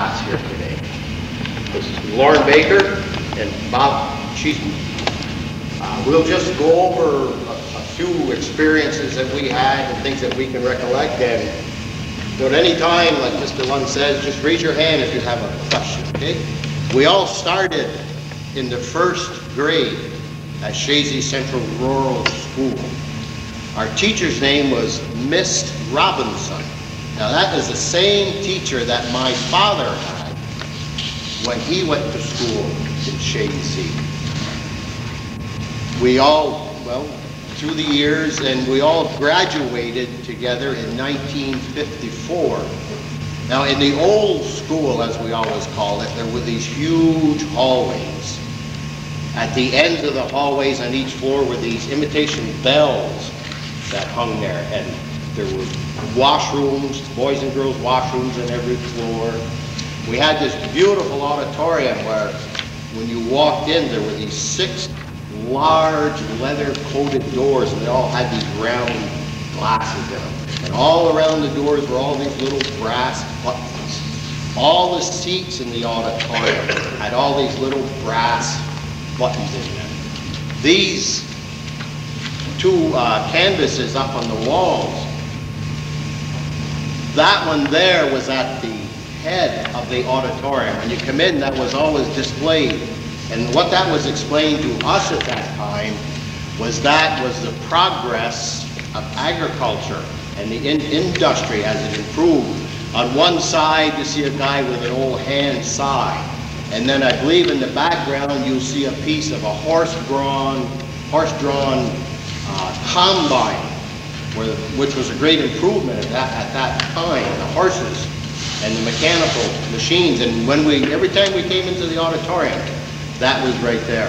here today. This is Loren Baker and Bob Cheeseman. Uh, We'll just go over a a few experiences that we had and things that we can recollect, and so at any time, like Mr. Lund says, just raise your hand if you have a question, okay? We all started in the first grade at Chazy Central Rural School. Our teacher's name was Miss Robinson. Now, that is the same teacher that my father had when he went to school in Chazy. We all, well, through the years, and we all graduated together in 1954. Now, in the old school, as we always call it, there were these huge hallways. At the ends of the hallways on each floor were these imitation bells that hung there, and there were washrooms, boys and girls washrooms on every floor. We had this beautiful auditorium where, when you walked in, there were these six large leather-coated doors, and they all had these round glasses in them. And all around the doors were all these little brass buttons. All the seats in the auditorium had all these little brass buttons in them. These two uh, canvases up on the walls, that one there was at the head of the auditorium. When you come in, that was always displayed. And what that was explained to us at that time was that was the progress of agriculture and the in- industry as it improved. On one side, you see a guy with an old hand scythe. And then I believe in the background, you'll see a piece of a horse-drawn, horse-drawn uh, combine, where, which was a great improvement at that, at that time, the horses and the mechanical machines. And when we, every time we came into the auditorium, that was right there.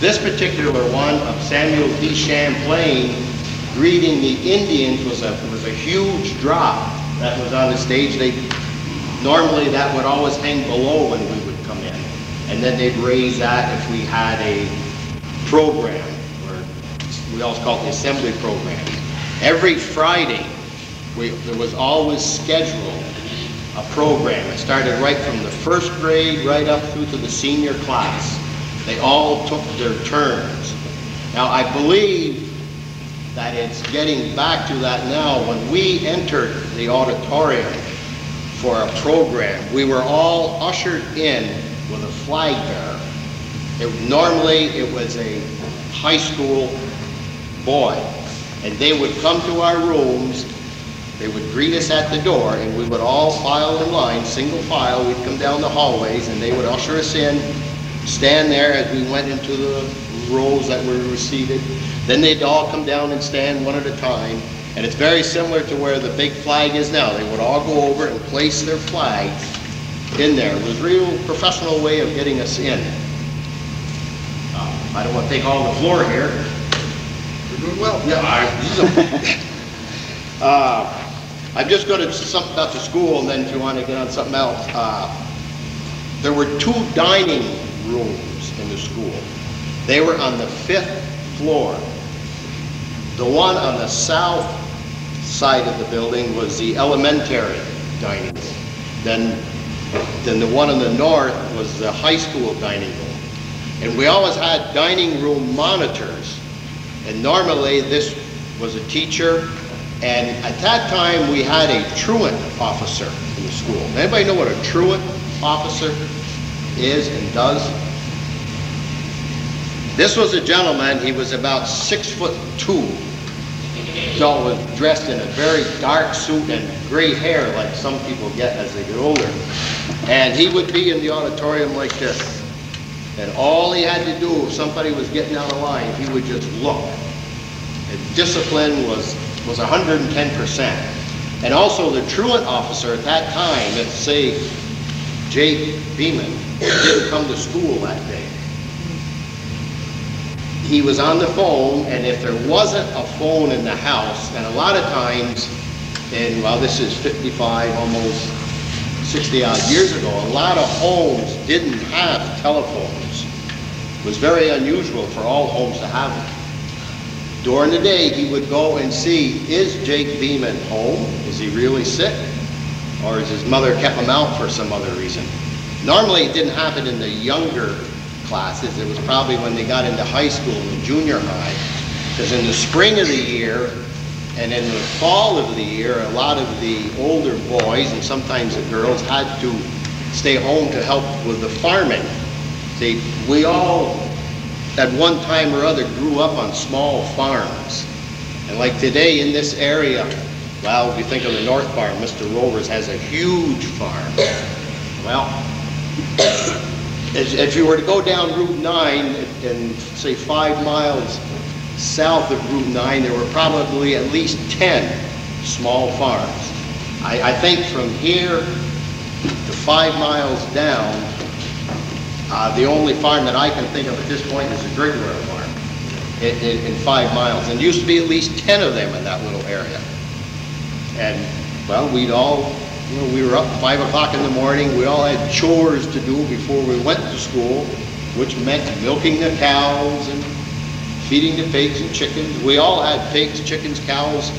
This particular one of Samuel de Champlain greeting the Indians was a, was a huge drop that was on the stage. They, normally that would always hang below when we would come in. And then they'd raise that if we had a program, or we always call it the assembly program. Every Friday, we, there was always scheduled a program. It started right from the first grade right up through to the senior class. They all took their turns. Now, I believe that it's getting back to that now. When we entered the auditorium for a program, we were all ushered in with a flag bearer. It, normally, it was a high school boy, and they would come to our rooms they would greet us at the door, and we would all file in line, single file. We'd come down the hallways, and they would usher us in, stand there as we went into the rows that were seated. Then they'd all come down and stand one at a time. And it's very similar to where the big flag is now. They would all go over and place their flag in there. It was a real professional way of getting us in. Uh, I don't want to take all the floor here. Doing well. Yeah, I, uh, I'm just going to something about the school, and then if you want to get on something else. Uh, there were two dining rooms in the school. They were on the fifth floor. The one on the south side of the building was the elementary dining room. Then, then the one on the north was the high school dining room. And we always had dining room monitors. And normally, this was a teacher, and at that time, we had a truant officer in the school. Anybody know what a truant officer is and does? This was a gentleman, he was about six foot two. So was dressed in a very dark suit and gray hair like some people get as they get older. And he would be in the auditorium like this. And all he had to do, if somebody was getting out of line, he would just look. And discipline was, was 110%. And also the truant officer at that time, let's say Jake Beeman, didn't come to school that day. He was on the phone, and if there wasn't a phone in the house, and a lot of times, and well, this is 55, almost 60 odd years ago, a lot of homes didn't have telephones. It was very unusual for all homes to have them. During the day, he would go and see, is Jake Beeman home? Is he really sick? or is his mother kept him out for some other reason. Normally, it didn't happen in the younger classes, it was probably when they got into high school and junior high, because in the spring of the year and in the fall of the year, a lot of the older boys and sometimes the girls had to stay home to help with the farming. See, we all, at one time or other, grew up on small farms. And like today in this area, well, if you think of the North Farm, Mr. Rovers has a huge farm. Well, if you were to go down Route 9 and say five miles south of Route 9, there were probably at least 10 small farms. I, I think from here to five miles down, uh, the only farm that I can think of at this point is the Grigware Farm in, in, in five miles. And used to be at least 10 of them in that little area. And, well, we'd all, you know, we were up five o'clock in the morning, we all had chores to do before we went to school, which meant milking the cows and feeding the pigs and chickens. We all had pigs, chickens, cows,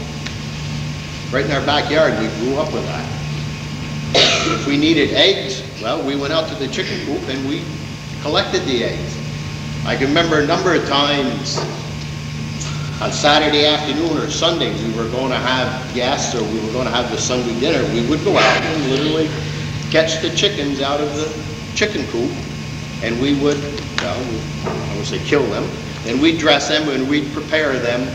right in our backyard, we grew up with that. If we needed eggs, well, we went out to the chicken coop and we collected the eggs. I can remember a number of times on Saturday afternoon or Sunday, we were going to have guests or we were going to have the Sunday dinner, we would go out and literally catch the chickens out of the chicken coop and we would, well, I would say kill them, and we'd dress them and we'd prepare them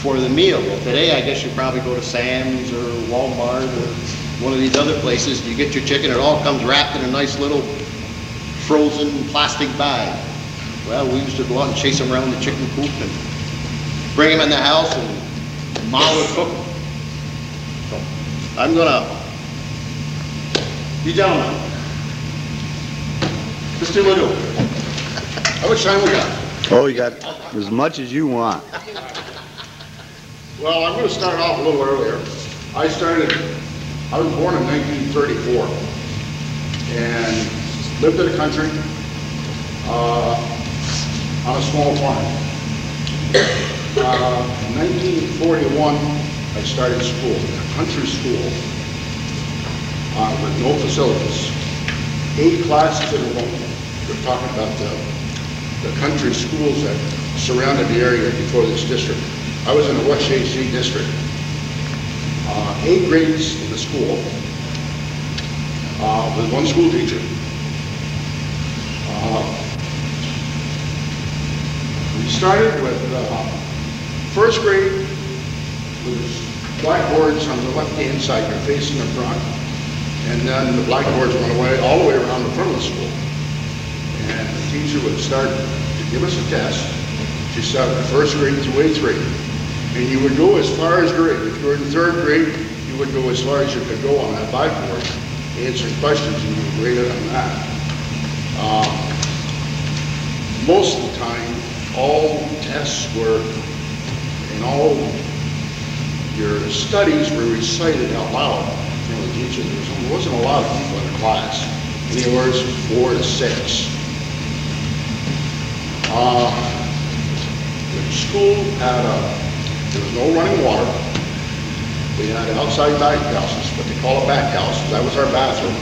for the meal. Well, today, I guess you probably go to Sam's or Walmart or one of these other places, you get your chicken, it all comes wrapped in a nice little frozen plastic bag. Well, we used to go out and chase them around the chicken coop and bring them in the house and mom would cook them. So, I'm gonna, you gentlemen, Mr. Little, How much time we got? Oh, you got as much as you want. Well, I'm gonna start off a little earlier. I started, I was born in 1934 and lived in the country, uh, on a small farm. Uh, in 1941, I started school, a country school, uh, with no facilities. Eight classes in a row. We're talking about the, the country schools that surrounded the area before this district. I was in the West Chazy district. Uh, eight grades in the school, uh, with one school teacher. Uh, We started with, uh, first grade was blackboards on the left-hand side, you're facing the front. And then the blackboards went away, all the way around the front of the school. And the teacher would start to give us a test. She started first grade through eighth grade. And you would go as far as grade. If you were in third grade, you would go as far as you could go on that blackboard, answering questions, and you were graded on that. Uh, Most of the time, all tests were, and all your studies were recited out loud from the teacher. There wasn't a lot of people in the class, anywhere from four to six. Uh, The school had a, there was no running water. We had outside back houses, what they call it back house, that was our bathroom.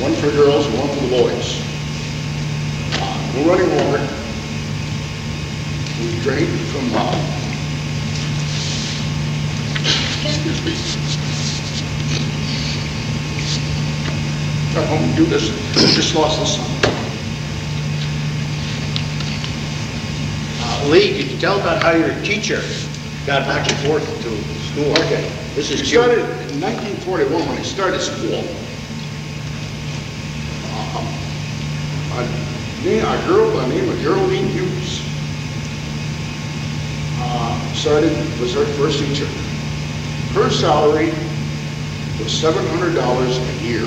One for girls and one for the boys. Uh, No running water. We drank from, uh, excuse me. Home and do this, just lost the sun. Lee, could you tell about how your teacher got back and forth to school? Okay. This is cute. started in 1941 when I started school. Um, A a girl by the name of Geraldine Hughes uh, started, was our first teacher. Her salary was $700 a year.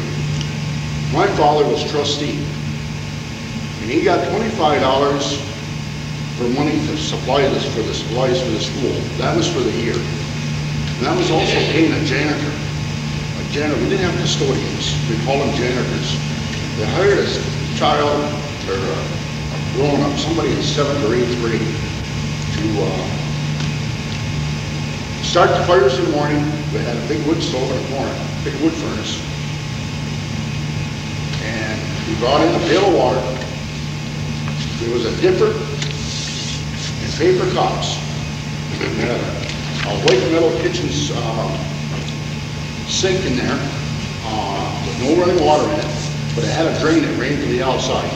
My father was trustee, and he got $25 for money to supply this, for the supplies for the school. That was for the year. And that was also paying a janitor. A janitor, we didn't have custodians, we call them janitors. They hired a child, or a grown-up, somebody in seventh or eighth grade, to, uh, start the fires in the morning, we had a big wood stove in the corner, big wood furnace. And we brought in a pail of water. There was a dipper and paper cups. A white metal kitchen, uh, sink in there, uh, with no running water in it, but it had a drain that ran to the outside.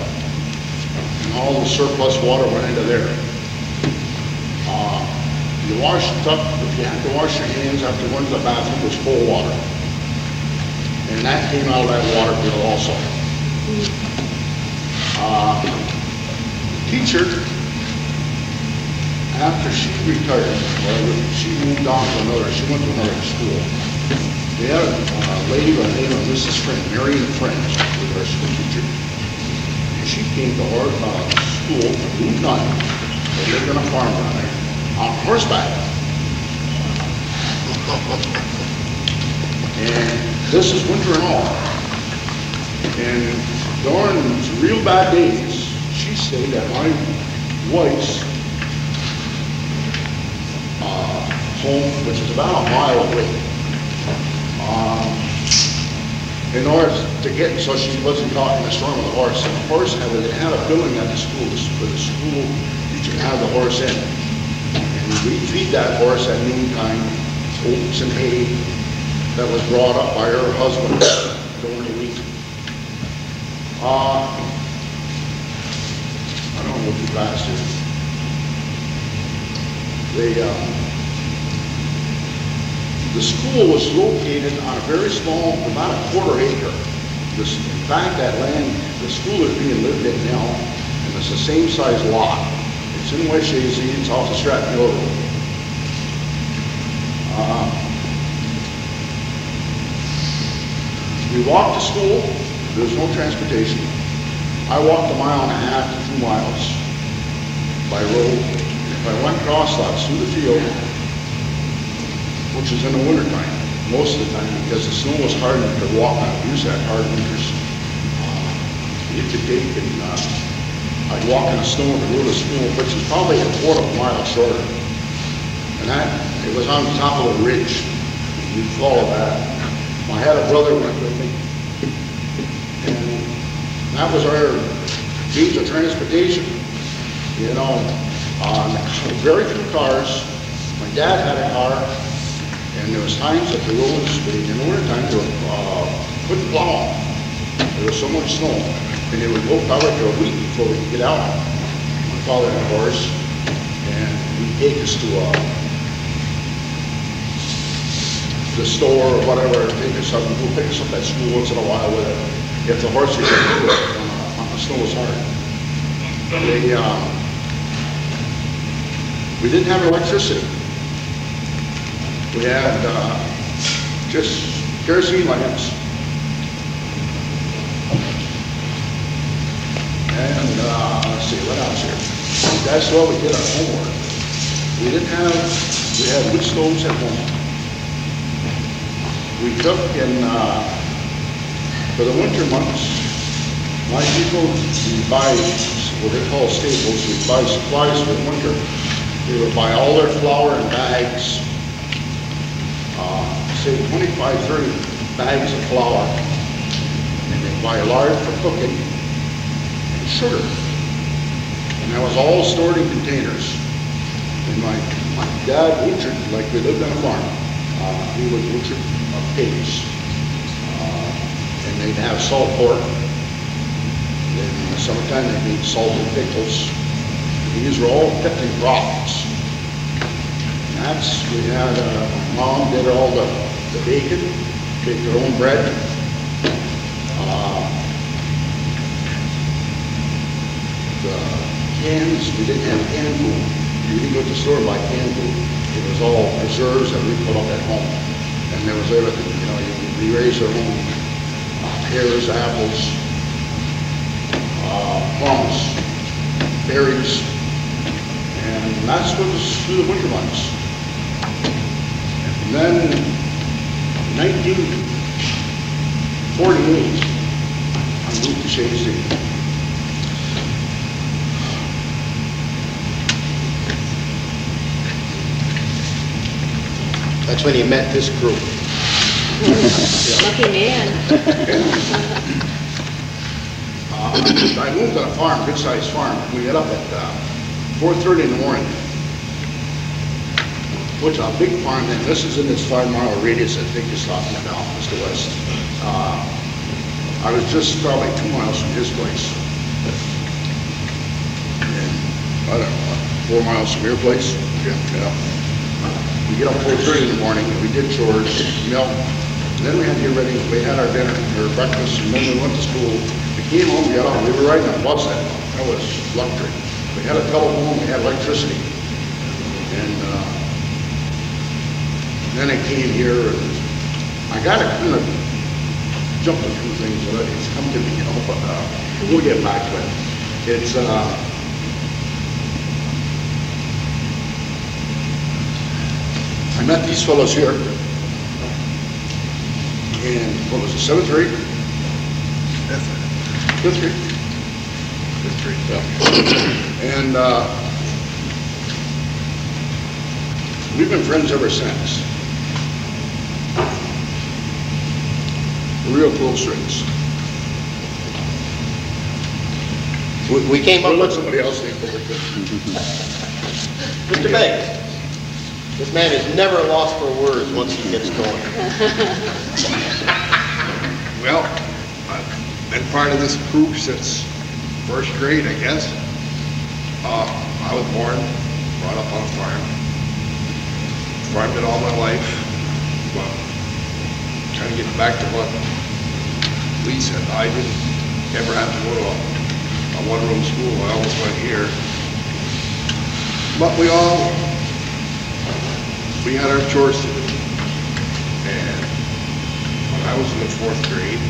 And all the surplus water went into there. Uh, You washed up, if you had to wash your hands after went to the bathroom, was full water. And that came out of that water bill also. Uh, Teacher, after she retired, she moved on to another, she went to another school. We had a uh, lady by the name of Mrs. Friend, Marion Friend, was our school teacher. And she came to our, uh, school noon time, they lived on a farm down there, on horseback. And this is winter and all. And during real bad days, she stayed at my wife's uh, home, which is about a mile away. Um, In order to get, so she wasn't caught in the storm with the horse, and the horse had, they had a building at the school, for the school, you could have the horse in. And we feed that horse at noon time, oats and hay that was brought up by her husband during the week. Uh, I don't know if you guys do. The, uh, the school was located on a very small, about a quarter acre. This, in fact, that land, the school is being lived in now, and it's the same size lot. It's in West Chazy, it's off the Stratton Road. Uh, We walked to school, there's no transportation. I walked a mile and a half to two miles by road. If I went across lots through the field, which is in the wintertime, most of the time, because the snow was hard enough to walk on we used to have hard winters. Uh, You could take and, uh, I'd walk in the snow and go to school, which is probably a quarter of a mile shorter. And that, it was on top of a ridge. You'd follow that. I had a brother went with me. And that was our means of transportation, you know. Uh, very few cars. My dad had a car, and there was times that the roads, in the wintertime, they were, uh, couldn't plow. There was so much snow, and they would go probably for a week before we could get out. My father a horse, and he'd take us to, uh, the store or whatever, take us up, go pick us up at school once in a while with it. If the horse was, uh, the snow was hard. They, uh, we didn't have electricity. We had, uh, just kerosene lamps. And, uh, let's see, what else here? That's what we did our homework. We didn't have, we had wood stoves at home. We took in, uh, for the winter months, my people, we buy what they call staples, we buy supplies for winter. They would buy all their flour in bags, say 25, 30 bags of flour. And they buy lard for cooking and sugar. And that was all stored in containers. And my, my dad butchered, like we lived on a farm, uh, he would butcher pigs. Uh, And they'd have salt pork. In the summertime, they'd eat salted pickles. These were all kept in rocks. We had, uh, mom did all the, the bacon, baked her own bread. Uh, The cans, we didn't have canned food. You didn't go to the store and buy canned food. It was all preserves that we put up at home. And there was everything, you know, we raised our own uh, pears, apples, uh, plums, berries, and that's what was through the winter months. And then nineteen forty-eight, I moved to Shade City. That's when he met this group. Lucky man. Uh, I moved on a farm, good-sized farm. We get up at uh, 4:30 in the morning. Which a big farm, and this is in this five-mile radius that Dick is talking about, Mr. West. Uh, I was just probably two miles from his place. And, I don't know, four miles from your place? Yeah. Yeah. We get up 4:30 in the morning, we did chores, milk, and then we had to get ready, we had our dinner, or breakfast, and then we went to school. We came home, we got off, we were riding on a bus that, that was luxury. We had a telephone, we had electricity. And, uh, then I came here, and I gotta kind of jump a few things, but it's come to me, you know, but, uh, we'll get back to it. It's, uh, I met these fellows here and what was it, seventh grade? Fifth grade. Fifth grade. Yeah. And, uh, we've been friends ever since. Real close friends. We- We came up We'll let with, somebody else think over it. Mr. Beggs, this man is never lost for words once he gets going. Well, I've been part of this group since first grade, I guess. Uh, I was born, brought up on a farm. Farmed it all my life, but trying to get back to what Lee said, I didn't ever have to go to a, a one-room school, I always went here. But we all, we had our chores to do. And when I was in the fourth grade,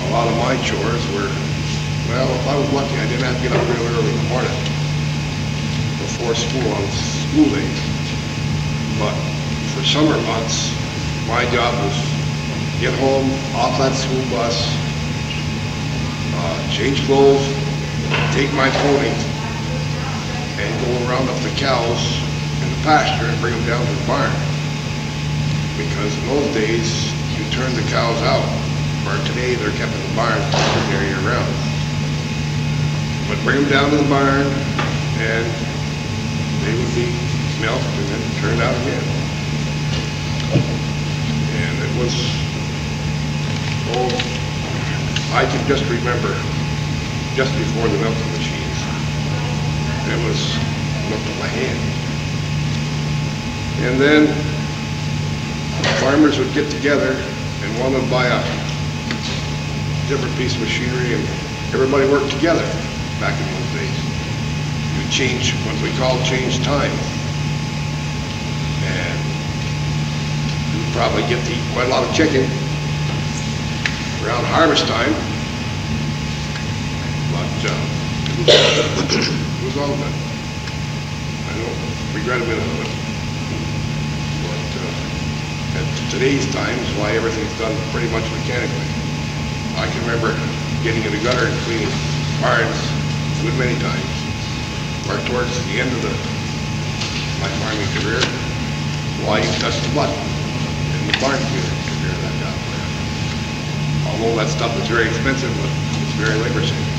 a lot of my chores were, well, if I was lucky, I didn't have to get up real early in the morning before school on school days. But for summer months, my job was get home, off that school bus, uh, change clothes, take my pony, and go around up the cows in the pasture and bring them down to the barn because in those days, you turned the cows out, or today, they're kept in the barn there year round. But bring them down to the barn, and they would be milked and then turned out again. Was, oh, I can just remember, just before the milking machines, it was milked my hand. And then farmers would get together and one would buy a different piece of machinery and everybody worked together back in those days. You change, what we call change time. And you'd probably get to eat quite a lot of chicken around harvest time. But, uh, it was all good. I don't regret a bit of it. But, uh, at today's times, why everything's done pretty much mechanically. I can remember getting in the gutter and cleaning barns a good many times. Or towards the end of the, my farming career, why you touch the button the barn cleaner career that. Although that stuff is very expensive, but it's very labor saving.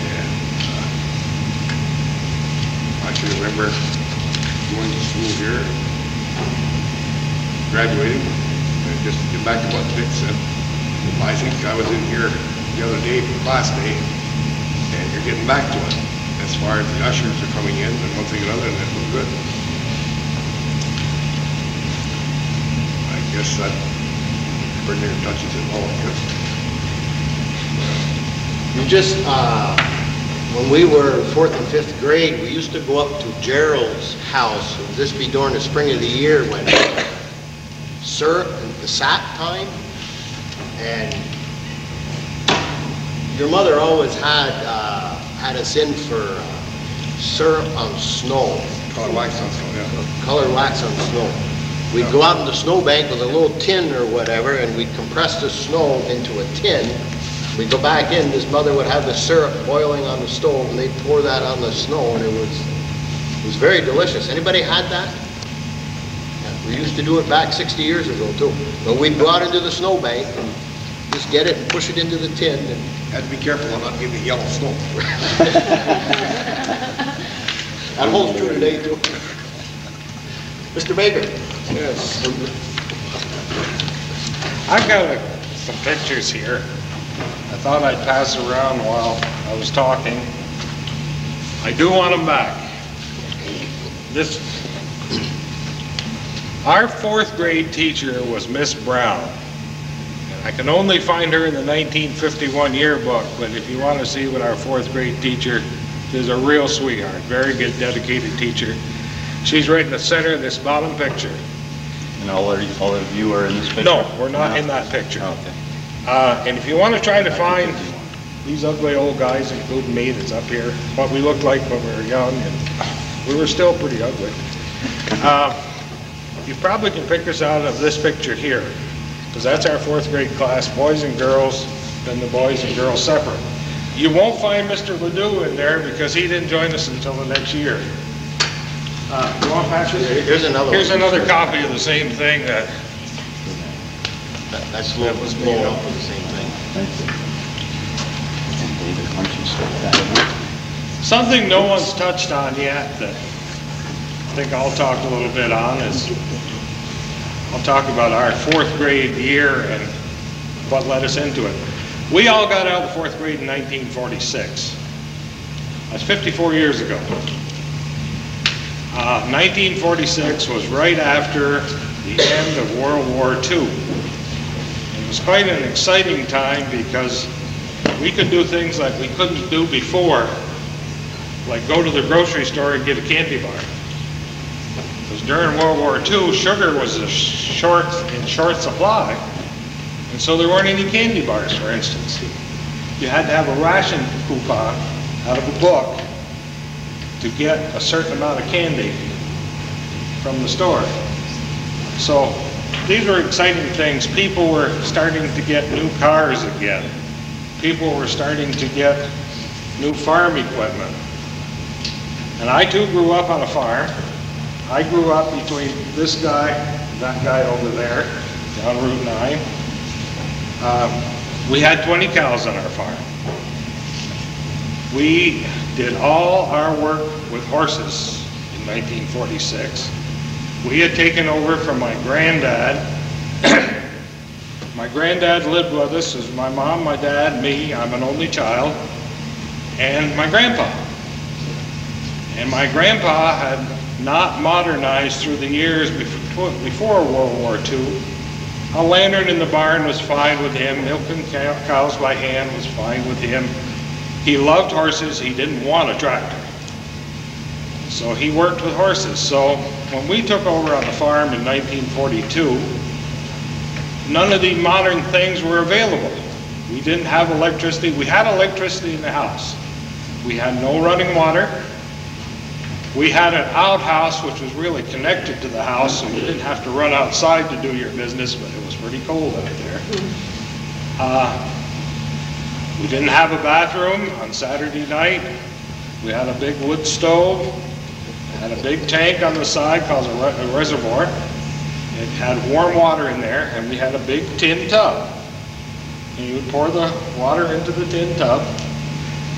And, uh, I can remember going to school here, graduating, and just to get back to what Dick said, I think I was in here the other day for class day, and you're getting back to it. As far as the ushers are coming in and one thing and another, and that was good. Guess that pretty near touches it all, I guess. You just, uh, when we were fourth and fifth grade, we used to go up to Gerald's house. Would just be during the spring of the year when syrup and the sap time. And your mother always had, uh, had us in for uh, syrup on snow, Colored wax on some, yeah. colored wax on snow. We'd go out in the snowbank with a little tin or whatever, and we'd compress the snow into a tin. We'd go back in, this mother would have the syrup boiling on the stove, and they'd pour that on the snow, and it was, It was very delicious. Anybody had that? Yeah, We used to do it back 60 years ago, too. But we'd go out into the snowbank and just get it and push it into the tin and Had to be careful of not giving yellow snow. That holds true today, too. Mr. Baker? Yes. I've got a- some pictures here. I thought I'd pass around while I was talking. I do want them back. This, our fourth grade teacher was Miss Brown. I can only find her in the 1951 yearbook, but if you want to see what our fourth grade teacher, is a real sweetheart, very good, dedicated teacher. She's right in the center of this bottom picture. And all of, all of you are in this picture? No, we're not in that picture. Okay. Uh, and if you want to try to find these ugly old guys, including me that's up here, what we looked like when we were young, and we were still pretty ugly. Uh, You probably can pick us out of this picture here, because that's our fourth grade class, boys and girls, then the boys and girls separate. You won't find Mr. LaDue in there because he didn't join us until the next year. Uh, You want Patrick? Here's another one. Another copy of the same thing that That- That's a little, was blown up for the same thing. And David, why don't you start that? Something no one's touched on yet that I think I'll talk a little bit on is, I'll talk about our fourth grade year and what led us into it. We all got out of fourth grade in 1946. That's 54 years ago. Uh, 1946 was right after the end of World War II. It was quite an exciting time because we could do things like we couldn't do before, like go to the grocery store and get a candy bar. Because during World War II, sugar was a short, in short supply, and so there weren't any candy bars, for instance. You had to have a ration coupon out of a book to get a certain amount of candy from the store. So these were exciting things. People were starting to get new cars again. People were starting to get new farm equipment. And I too grew up on a farm. I grew up between this guy, and that guy over there, down Route 9. Um, We had 20 cows on our farm. We did all our work with horses in 1946. We had taken over from my granddad. My granddad lived with us, as my mom, my dad, me, I'm an only child, and my grandpa. And my grandpa had not modernized through the years before, before World War II. A lantern in the barn was fine with him, milking cows by hand was fine with him. He loved horses, he didn't want a tractor. So he worked with horses. So when we took over on the farm in 1942, none of the modern things were available. We didn't have electricity. We had electricity in the house. We had no running water. We had an outhouse which was really connected to the house, so you didn't have to run outside to do your business, but it was pretty cold out there. Uh, We didn't have a bathroom on Saturday night. We had a big wood stove, had a big tank on the side called a re- a reservoir. It had warm water in there, and we had a big tin tub. And you would pour the water into the tin tub,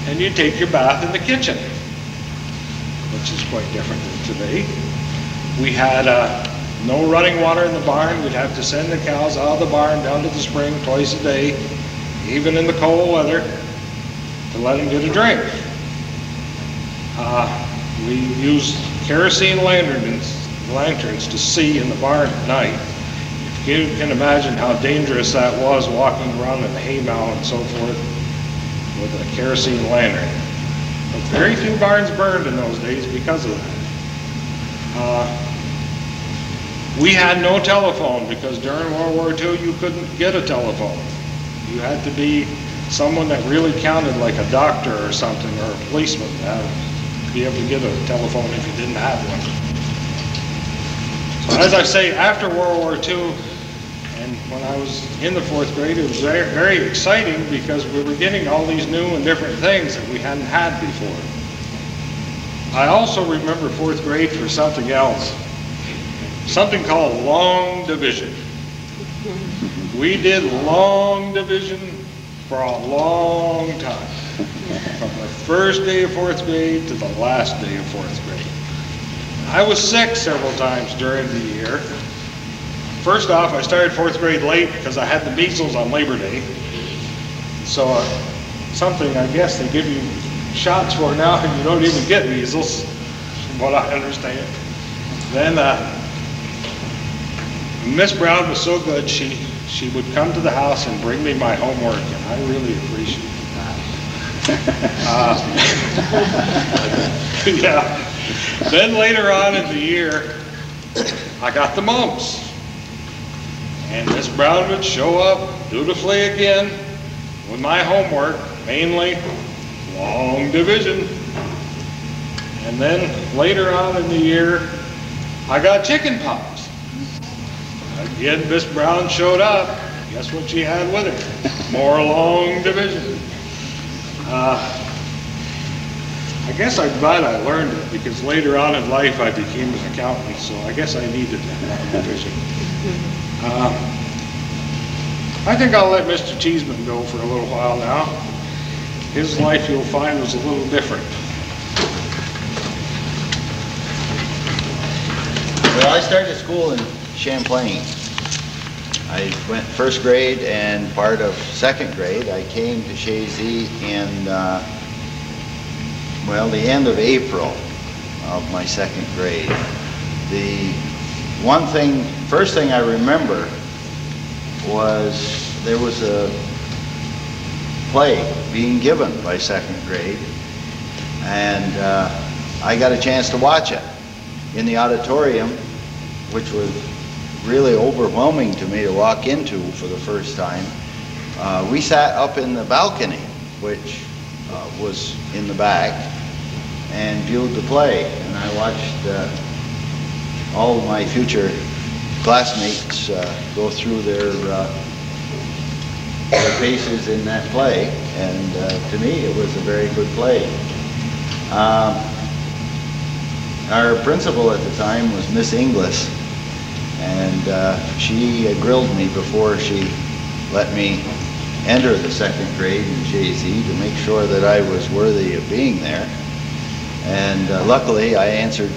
and you'd take your bath in the kitchen, which is quite different than today. We had uh, no running water in the barn. We'd have to send the cows out of the barn down to the spring twice a day, even in the cold weather, to let him get a drink. Uh, We used kerosene lanterns, lanterns to see in the barn at night. If you can imagine how dangerous that was, walking around in the haymow and so forth with a kerosene lantern. But very few barns burned in those days because of that. Uh, We had no telephone because during World War II, you couldn't get a telephone. You had to be someone that really counted, like a doctor or something, or a policeman, to be able to get a telephone if you didn't have one. So as I say, after World War II, and when I was in the fourth grade, it was very, very exciting because we were getting all these new and different things that we hadn't had before. I also remember fourth grade for something else, something called long division. We did long division for a long time, from the first day of fourth grade to the last day of fourth grade. I was sick several times during the year. First off, I started fourth grade late because I had the measles on Labor Day. So, uh, something I guess they give you shots for now and you don't even get measles, from what I understand. Then, uh, Miss Brown was so good, she, she would come to the house and bring me my homework, and I really appreciated that. Uh, Yeah. Then later on in the year, I got the mumps. And Miss Brown would show up dutifully again with my homework, mainly long division. And then later on in the year, I got chicken pox. Again, Miss Brown showed up. Guess what she had with her? More long division. Uh, I guess I'm glad I learned it because later on in life I became an accountant, so I guess I needed that long division. Uh, I think I'll let Mr. Cheeseman go for a little while now. His life you'll find was a little different. Well, I started school in Champlain. I went first grade and part of second grade. I came to Chazy in, uh, well, the end of April of my second grade. The one thing, first thing I remember was there was a play being given by second grade, and uh, I got a chance to watch it in the auditorium, which was really overwhelming to me to walk into for the first time. Uh, we sat up in the balcony, which uh, was in the back, and viewed the play. And I watched uh, all my future classmates uh, go through their, uh, their paces in that play. And uh, to me, it was a very good play. Um, our principal at the time was Miss Inglis, and uh, she grilled me before she let me enter the second grade in Chazy to make sure that I was worthy of being there. And uh, luckily, I answered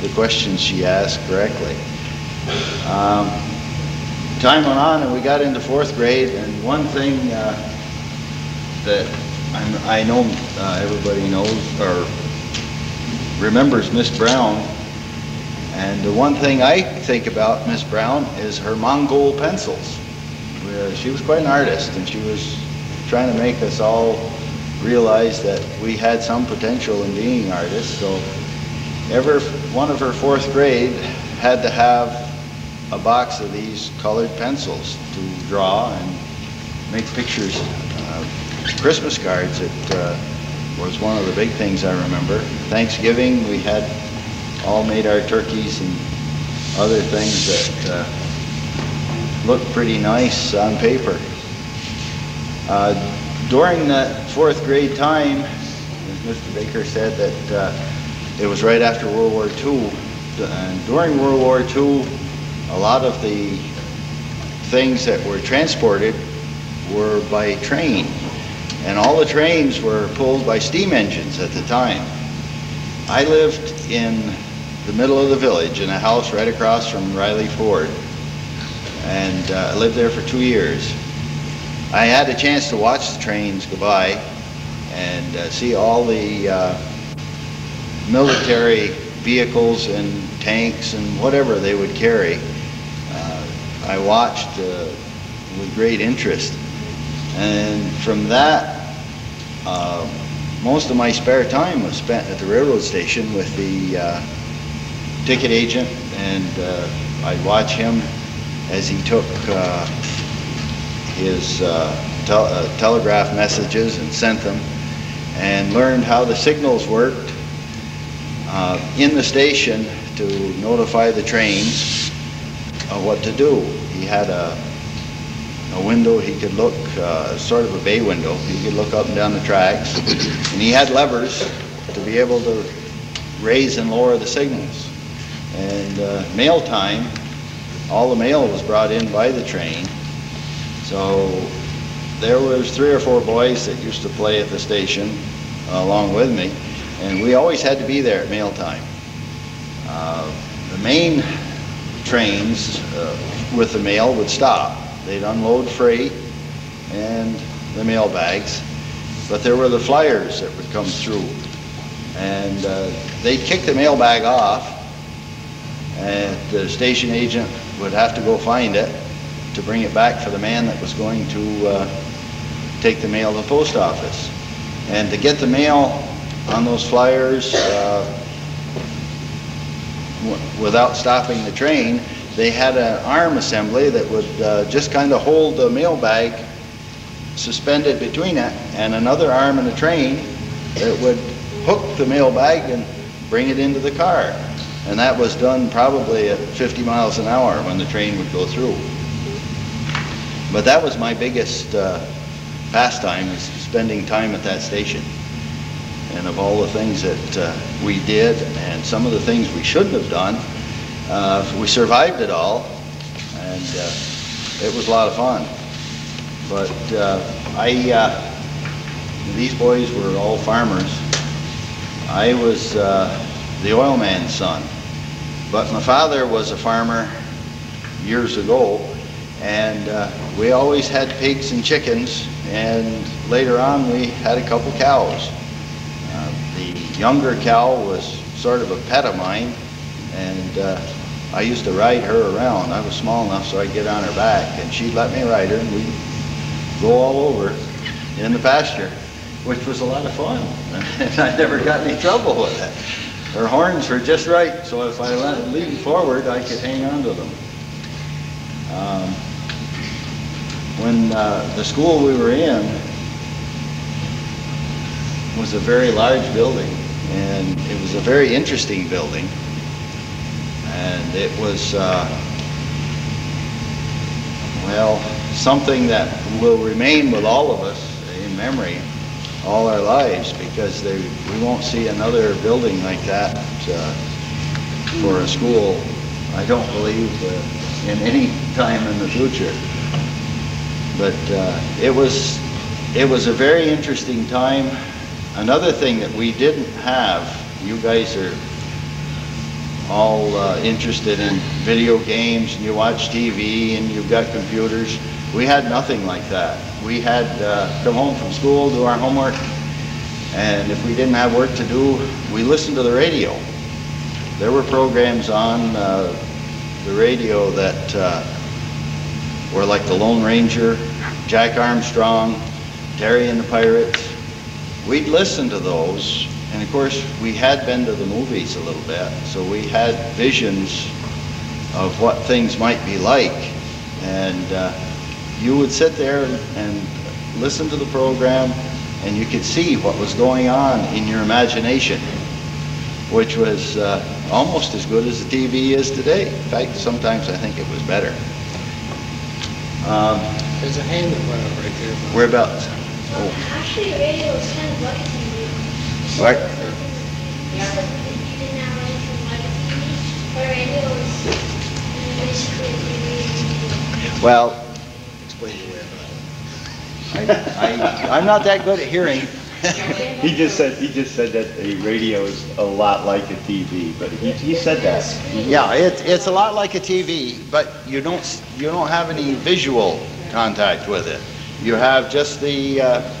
the questions she asked correctly. Um, time went on, and we got into fourth grade, and one thing uh, that I'm, I know uh, everybody knows or remembers Miss Brown, and the one thing I think about Miss Brown is her Mongol pencils. Where she was quite an artist, and she was trying to make us all realize that we had some potential in being artists. So, every one of her fourth grade had to have a box of these colored pencils to draw and make pictures. Uh, Christmas cards, it uh, was one of the big things I remember. Thanksgiving, we had all made our turkeys and other things that uh, looked pretty nice on paper. Uh, during that fourth grade time, as Mr. Baker said, that uh, it was right after World War II. And during World War II, a lot of the things that were transported were by train. And all the trains were pulled by steam engines at the time. I lived in the middle of the village in a house right across from Riley Ford. And uh, I lived there for two years. I had a chance to watch the trains go by and uh, see all the uh, military vehicles and tanks and whatever they would carry. Uh, I watched uh, with great interest. And from that, uh, most of my spare time was spent at the railroad station with the ticket agent, and uh, I'd watch him as he took uh, his uh, uh, telegraph messages and sent them, and learned how the signals worked uh, in the station to notify the trains of what to do. He had a a window he could look, uh, sort of a bay window. He could look up and down the tracks. And he had levers to be able to raise and lower the signals. And uh, mail time, all the mail was brought in by the train. So there was three or four boys that used to play at the station uh, along with me, and we always had to be there at mail time. Uh, The main trains uh, with the mail would stop. They'd unload freight and the mail bags, but there were the flyers that would come through. And uh, they'd kick the mail bag off, and the station agent would have to go find it to bring it back for the man that was going to uh, take the mail to the post office. And to get the mail on those flyers uh, without stopping the train, they had an arm assembly that would uh, just kind of hold the mail bag suspended between it, and another arm in the train that would hook the mail bag and bring it into the car. And that was done probably at 50 miles an hour when the train would go through. But that was my biggest uh, pastime, spending time at that station. And of all the things that uh, we did, and some of the things we shouldn't have done, uh, we survived it all, and uh, it was a lot of fun. But uh, I, uh, these boys were all farmers. I was the oil man's son. But my father was a farmer years ago, and uh, we always had pigs and chickens, and later on we had a couple cows. Uh, the younger cow was sort of a pet of mine, and uh, I used to ride her around. I was small enough so I'd get on her back, and she'd let me ride her, and we'd go all over in the pasture, which was a lot of fun. And I never got any trouble with it. Her horns were just right, so if I let lean forward, I could hang on to them. Um, when uh, the school we were in was a very large building, and it was a very interesting building. And it was, uh, well, something that will remain with all of us in memory all our lives because they, we won't see another building like that uh, for a school, I don't believe, uh, in any time in the future. But uh, it was, it was a very interesting time. Another thing that we didn't have, you guys are all uh, interested in video games, and you watch TV, and you've got computers. We had nothing like that. We had uh, come home from school, do our homework, and if we didn't have work to do, we listened to the radio. There were programs on uh, the radio that uh, were like the Lone Ranger, Jack Armstrong, Terry and the Pirates. We'd listen to those, and of course, we had been to the movies a little bit, so we had visions of what things might be like. And uh, you would sit there and listen to the program, and you could see what was going on in your imagination, which was uh, almost as good as the TV is today. In fact, sometimes I think it was better. Um, There's a hand that went up right there. whereabouts? Actually, radio is kind of like a TV. What? You said you didn't have anything like TV, but radio is basically TV. Well, I, I, I'm not that good at hearing. He just said, he just said that a radio is a lot like a TV, but he, he said that. Yeah, it, it's a lot like a TV, but you don't, you don't have any visual contact with it. You have just the, uh,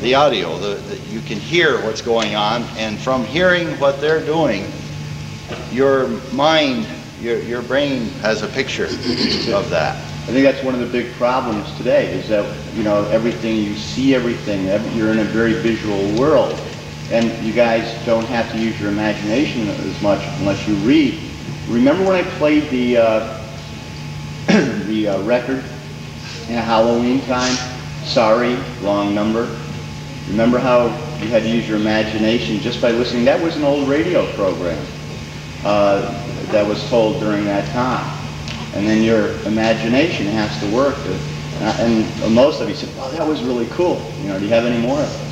the audio, the, the, you can hear what's going on, and from hearing what they're doing, your mind, your, your brain has a picture of that. I think that's one of the big problems today, is that, you know, everything, you see everything, you're in a very visual world, and you guys don't have to use your imagination as much unless you read. Remember when I played the, uh, the uh, record in Halloween time? Sorry, long number. Remember how you had to use your imagination just by listening? That was an old radio program uh, that was told during that time. And then your imagination has to work. to- And and most of you said, wow, that was really cool. You know, do you have any more of those?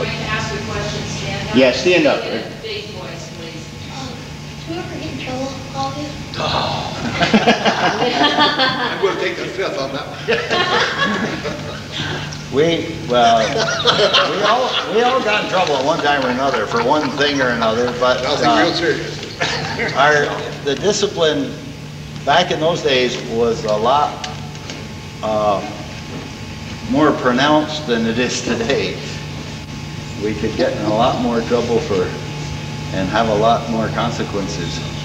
going to ask a question, stand up. Yeah, stand up. Say it in a Big voice, please. Do you ever get in trouble, all of you? I'm gonna take the fifth on that one. We, well, we all, we all got in trouble at one time or another for one thing or another, but, Nothing real uh, serious. our, the discipline back in those days was a lot, uh, more pronounced than it is today. We could get in a lot more trouble for, and have a lot more consequences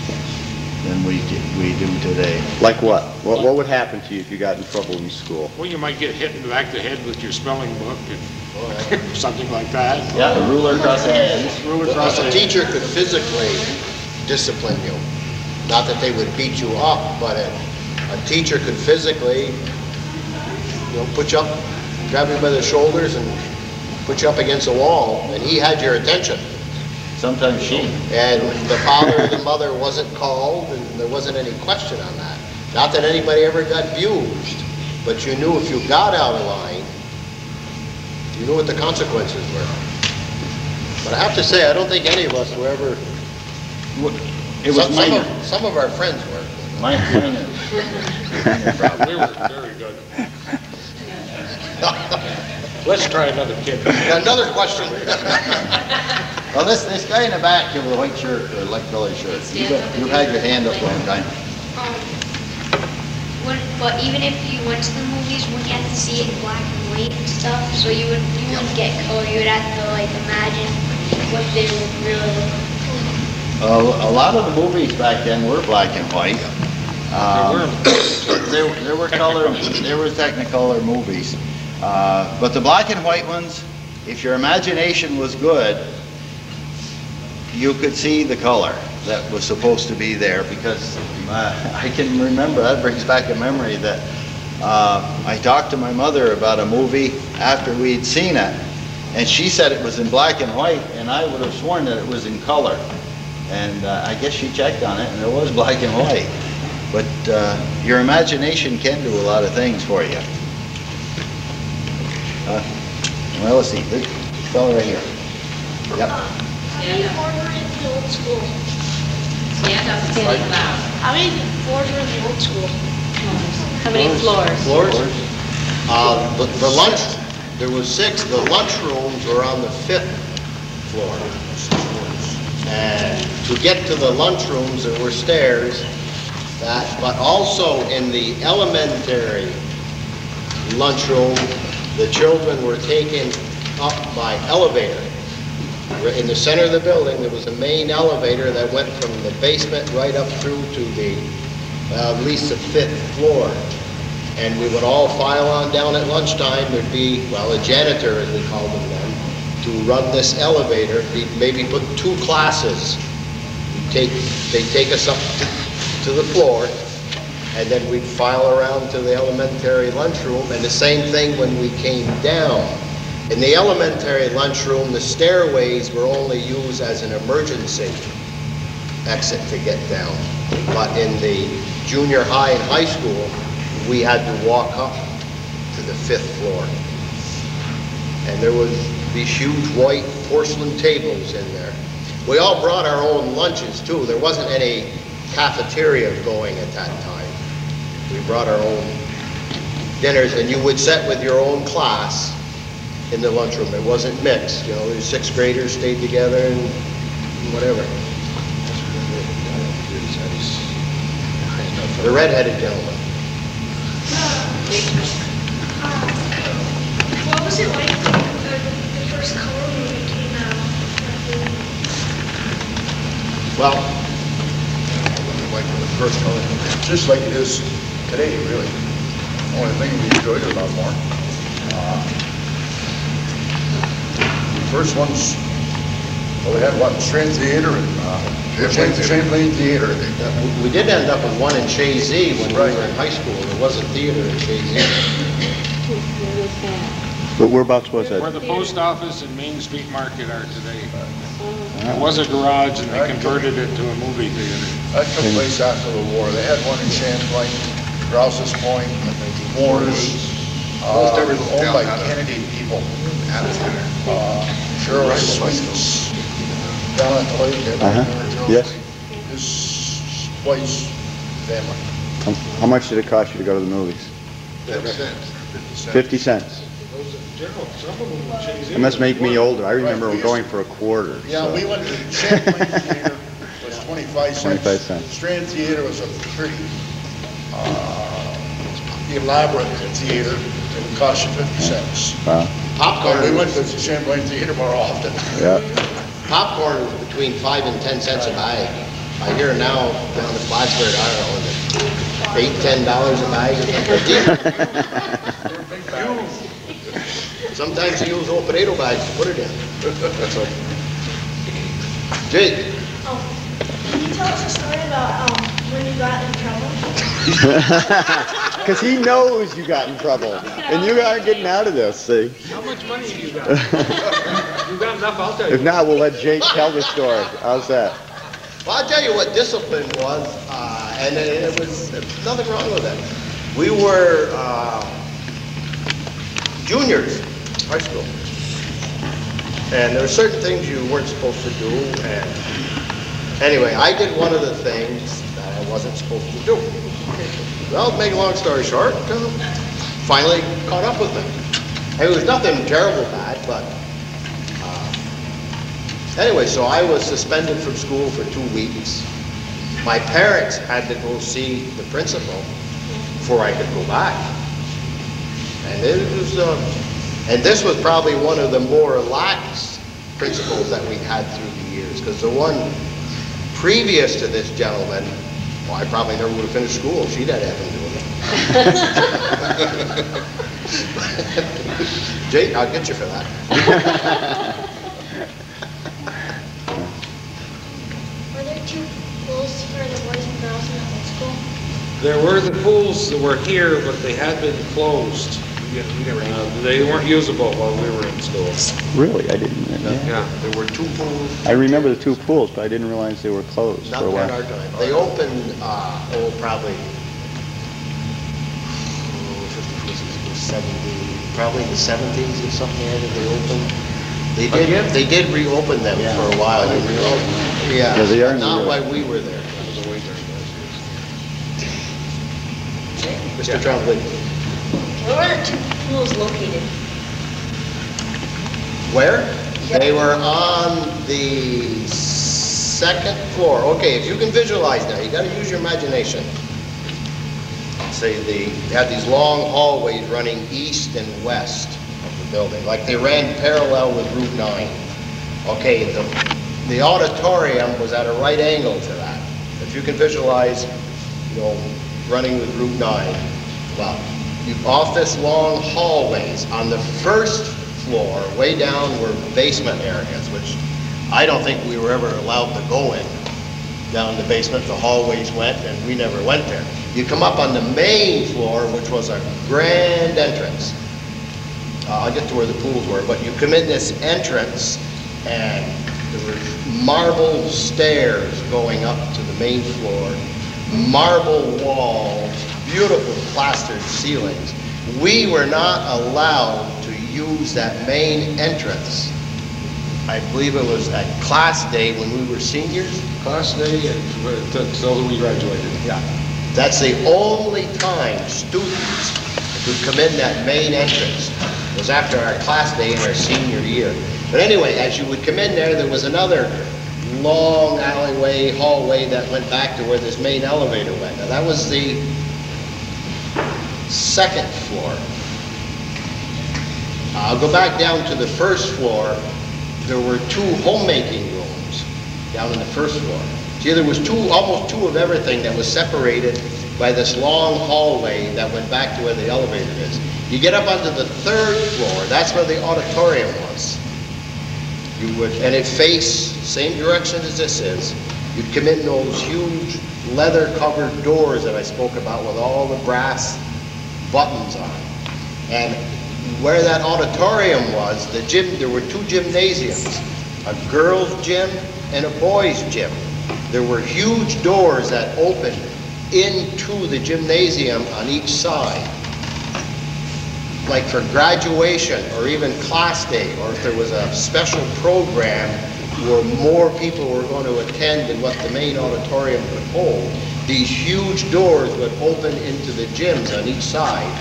than we, do- we do today. Like what? What, what would happen to you if you got in trouble in school? Well, you might get hit in the back of the head with your spelling book and oh, something like that. Yeah, a ruler across the hands. Rule across the A teacher could physically discipline you. Not that they would beat you up, but a, a teacher could physically, you know, put you up, grab you by the shoulders and put you up against a wall, and he had your attention. Sometimes she. And the father or the mother wasn't called, and there wasn't any question on that. Not that anybody ever got abused, but you knew if you got out of line, you knew what the consequences were. But I have to say, I don't think any of us were ever, It was some, some of, some of our friends were. Mine, minor. We were very good. Let's try another kid. Another question. Well, this, this guy in the back here with a white shirt, or light colored shirt, you got- you had your hand up one time. Um, when, but even if you went to the movies, wouldn't you have to see it in black and white and stuff? So you would, you wouldn't get color, you would have to like imagine what they would really look like. Uh, a lot of the movies back then were black and white. Um, There, there were color, there were technicolor movies. Uh, but the black and white ones, if your imagination was good, you could see the color that was supposed to be there because uh, I can remember, that brings back a memory that uh, I talked to my mother about a movie after we'd seen it, and she said it was in black and white, and I would have sworn that it was in color. And uh, I guess she checked on it, and it was black and white. But uh, your imagination can do a lot of things for you. Uh, Well, let's see, this fellow right here. Yep. How many floors were in the old school? Stand up and say it loud. How many floors were in the old school? How many floors? Floors? Uh, the, the lunch, there was six, the lunchrooms were on the fifth floor. And to get to the lunchrooms, there were stairs, that, but also in the elementary lunchroom, the children were taken up by elevator. In the center of the building, there was a main elevator that went from the basement right up through to the, uh, at least the fifth floor. And we would all file on down at lunchtime, there'd be, well, a janitor, as we called them then, to run this elevator, He'd maybe put two classes. We'd Take, they'd take us up to- to the floor, and then we'd file around to the elementary lunchroom, and the same thing when we came down. In the elementary lunchroom, the stairways were only used as an emergency exit to get down. But in the junior high and high school, we had to walk up to the fifth floor. And there was these huge white porcelain tables in there. We all brought our own lunches too. There wasn't any cafeteria going at that time. We brought our own dinners and you would sit with your own class in the lunchroom. It wasn't mixed, you know, the sixth graders stayed together and whatever. The redheaded gentleman. What was it like, the, the first color movie came out? Well, like the first color, just like it is today, really. Only thing we enjoyed it a lot more. Uh, the First ones, well, we had one, Strand Theater and, uh, Champlain Champlain Theater. uh, we did end up with one in Chazy when we were in high school. There was a theater in Chazy. But whereabouts was Where that? the post office and Main Street Market are today. It was a garage and they converted it to a movie theater. That took place after the war. They had one in Champlain, Rouse's Point, Moore's, uh, owned by Kennedy people. Uh, Cheryl Sweets, down at the lake, Uh-huh. Yes. His wife's family. How- much did it cost you to go to the movies? Fifty cents. Fifty cents? It must make me older. I remember going for a quarter, Yeah, we went to Champlain Theater, was 25 cents. 25 cents. Strand Theater was a 30, the elaborate theater that cost you 50 cents. Wow. Popcorn. We went to the Champlain Theater more often. Yeah. Popcorn was between 5 and 10 cents a bag. I hear now down in Plattsburgh, I don't know, is it 8 $10 a bag? Sometimes they use old potato bags to put it in. That's all. Jake. Oh, can you tell us a story about um, when you got in trouble? Because he knows you got in trouble, and you aren't getting out of this, see? How much money have you got? You got enough, I'll tell you. If not, we'll let Jake tell the story. How's that? well, I'll tell you what discipline was, uh, and it it was, there's nothing wrong with it. We were uh, juniors, high school. And there were certain things you weren't supposed to do, and anyway, I did one of the things that Wasn't supposed to do. Well, make a long story short, uh, finally caught up with them. It was nothing terrible bad, but, uh, anyway, so I was suspended from school for two weeks. My parents had to go see the principal before I could go back. And it was, uh, and this was probably one of the more lax principles that we had through the years, because the one previous to this gentleman, well, I probably never would have finished school if she'd had happened to it. Jake, I'll get you for that. Were there two pools for the boys and girls in the high school? There were the pools that were here, but they had been closed. Uh, They weren't usable while we were in school. Really? I didn't, yeah. Yeah. There were two pools. I remember the two pools, but I didn't realize they were closed Not for a during while. our time. They opened, uh, oh, probably, oh, 70, probably in the 70s or something like that they opened. They did, they did reopen them for a while. Yeah, Yeah, they are but in the not year. while we were there. Mr. Trombley, Where were the two pools located? where? They were on the second floor. Okay, if you can visualize now, you gotta use your imagination. Say the, they had these long hallways running east and west of the building, like they ran parallel with Route 9. Okay, the, the auditorium was at a right angle to that. If you can visualize, you know, running with Route 9, well, you, off this long hallways, on the first floor, way down were basement areas, which I don't think we were ever allowed to go in down the basement, the hallways went, and we never went there. You come up on the main floor, which was a grand entrance. Uh, I'll get to where the pools were, but you come in this entrance, and there were marble stairs going up to the main floor, marble walls, beautiful plastered ceilings. We were not allowed to use that main entrance. I believe it was at class day when we were seniors. Class day and until we graduated. Yeah. That's the only time students could come in that main entrance, was after our class day in our senior year. But anyway, as you would come in there, there was another long alleyway, hallway that went back to where this main elevator went. Now, that was the second floor. I'll go back down to the first floor. There were two homemaking rooms down in the first floor. See, there was two, almost two of everything that was separated by this long hallway that went back to where the elevator is. You get up onto the third floor, that's where the auditorium was. You would, and it faced same direction as this is. You'd come in those huge leather-covered doors that I spoke about with all the brass buttons on. And where that auditorium was, the gym, there were two gymnasiums, a girls' gym and a boys' gym. There were huge doors that opened into the gymnasium on each side. like for graduation or even class day, or if there was a special program where more people were going to attend than what the main auditorium could hold, these huge doors would open into the gyms on each side,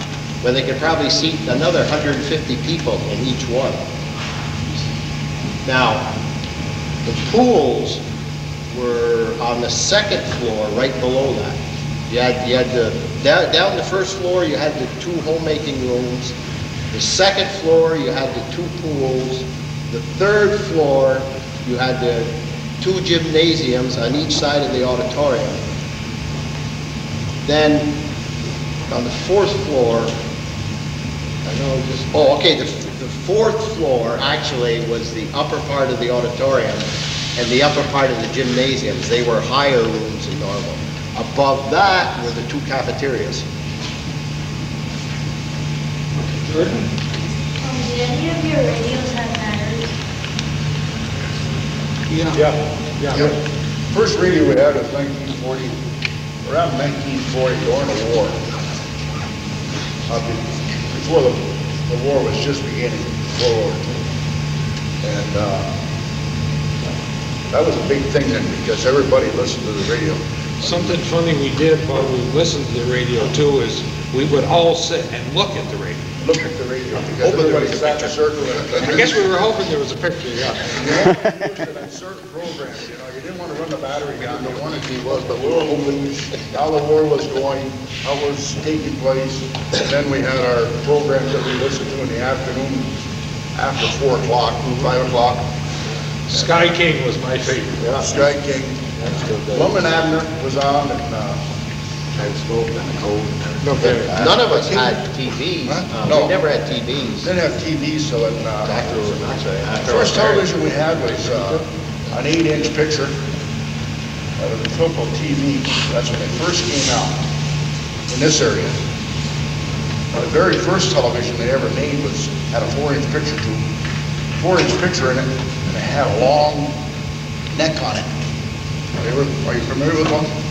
where they could probably seat another 150 people in each one. Now, the pools were on the second floor, right below that. You had, you had the, down, down the first floor, you had the two homemaking rooms. The second floor, you had the two pools. The third floor, you had the two gymnasiums on each side of the auditorium. Then, on the fourth floor, I know just, oh, okay, the, the fourth floor actually was the upper part of the auditorium and the upper part of the gymnasiums. They were higher rooms than normal. Above that were the two cafeterias. Um, did any of your radios have batteries? Yeah, yeah. First radio we had was nineteen forty, around nineteen forty, during the war. Uh, Before the, the war was just beginning, World War II. And, uh, that was a big thing then, because everybody listened to the radio. Something funny we did while we listened to the radio too is we would all sit and look at the radio. Look at the radio, because everybody sat in a circle. and- I guess we were hoping there was a picture, yeah. You only used it on certain programs, you know, you didn't want to run the battery down, you wanted to, was, but we were hoping how the war was going, how it was taking place. And then we had our programs that we listened to in the afternoon, after four o'clock, five o'clock. Sky King was my favorite. Yeah, Sky King. Lum and Abner was on, and, uh, Okay. None of us had TVs. Huh? Uh, No. We never had TVs. didn't have TVs so in, uh, After, after. First television we had was uh, an eight-inch picture of the Philco TV. That's when they first came out in this area. The very first television they ever made was, had a four-inch picture tube, four-inch picture in it, and it had a long neck on it. Are you, are you familiar with one?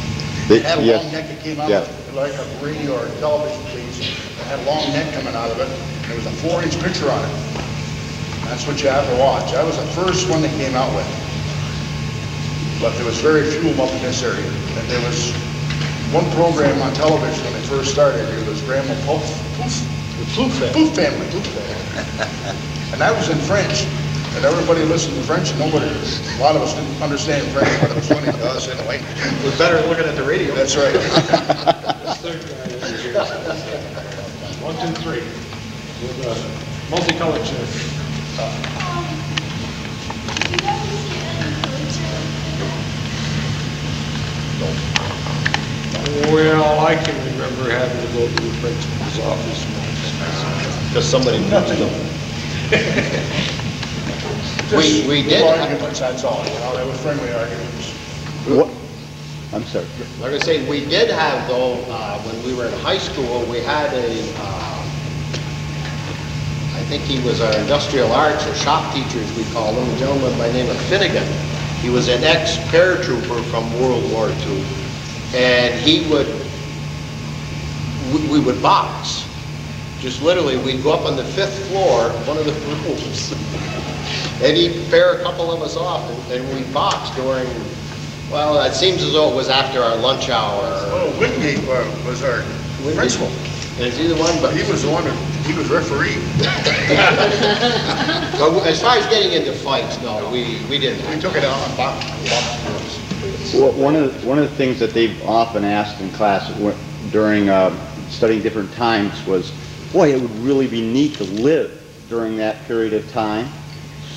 They- It had a yes. long neck that came out, Yeah. like a radio or a television piece. It had a long neck coming out of it, and there was a four-inch picture on it. That's what you have to watch. That was the first one they came out with. But there was very few of them up in this area. And there was one program on television when they first started, it was Grandma Plouffe, Plouffe, the Plouffe family. Plouffe family. And that was in French. And everybody listened to French, and nobody, a lot of us didn't understand French, but it was funny to us anyway. We're better looking at the radio. That's right. This third guy over here. One, two, three. With a multicolored shirt. Um, did you ever see any police Well, I can remember having to go to the principal's office once. Because somebody moved them. We, we did, have- Arguments, that's all, you know, they were friendly arguments. What, I'm sorry. like I say, we did have though, uh, when we were in high school, we had a, uh, I think he was our industrial arts or shop teacher, as we call him, a gentleman by the name of Finnegan. He was an ex-paratrooper from World War II, and he would, we- we would box. Just literally, we'd go up on the fifth floor, one of the rooms, and he'd pair a couple of us off, and- and we'd box during, well, it seems as though it was after our lunch hour. Oh, Wingate uh, was our principal. And it's either one, but, He was the one, that- he was referee. but as far as getting into fights, no, we, we didn't. We took it out on Bob, Bob Well, one of, the- one of the things that they've often asked in class during uh, studying different times was, boy, it would really be neat to live during that period of time.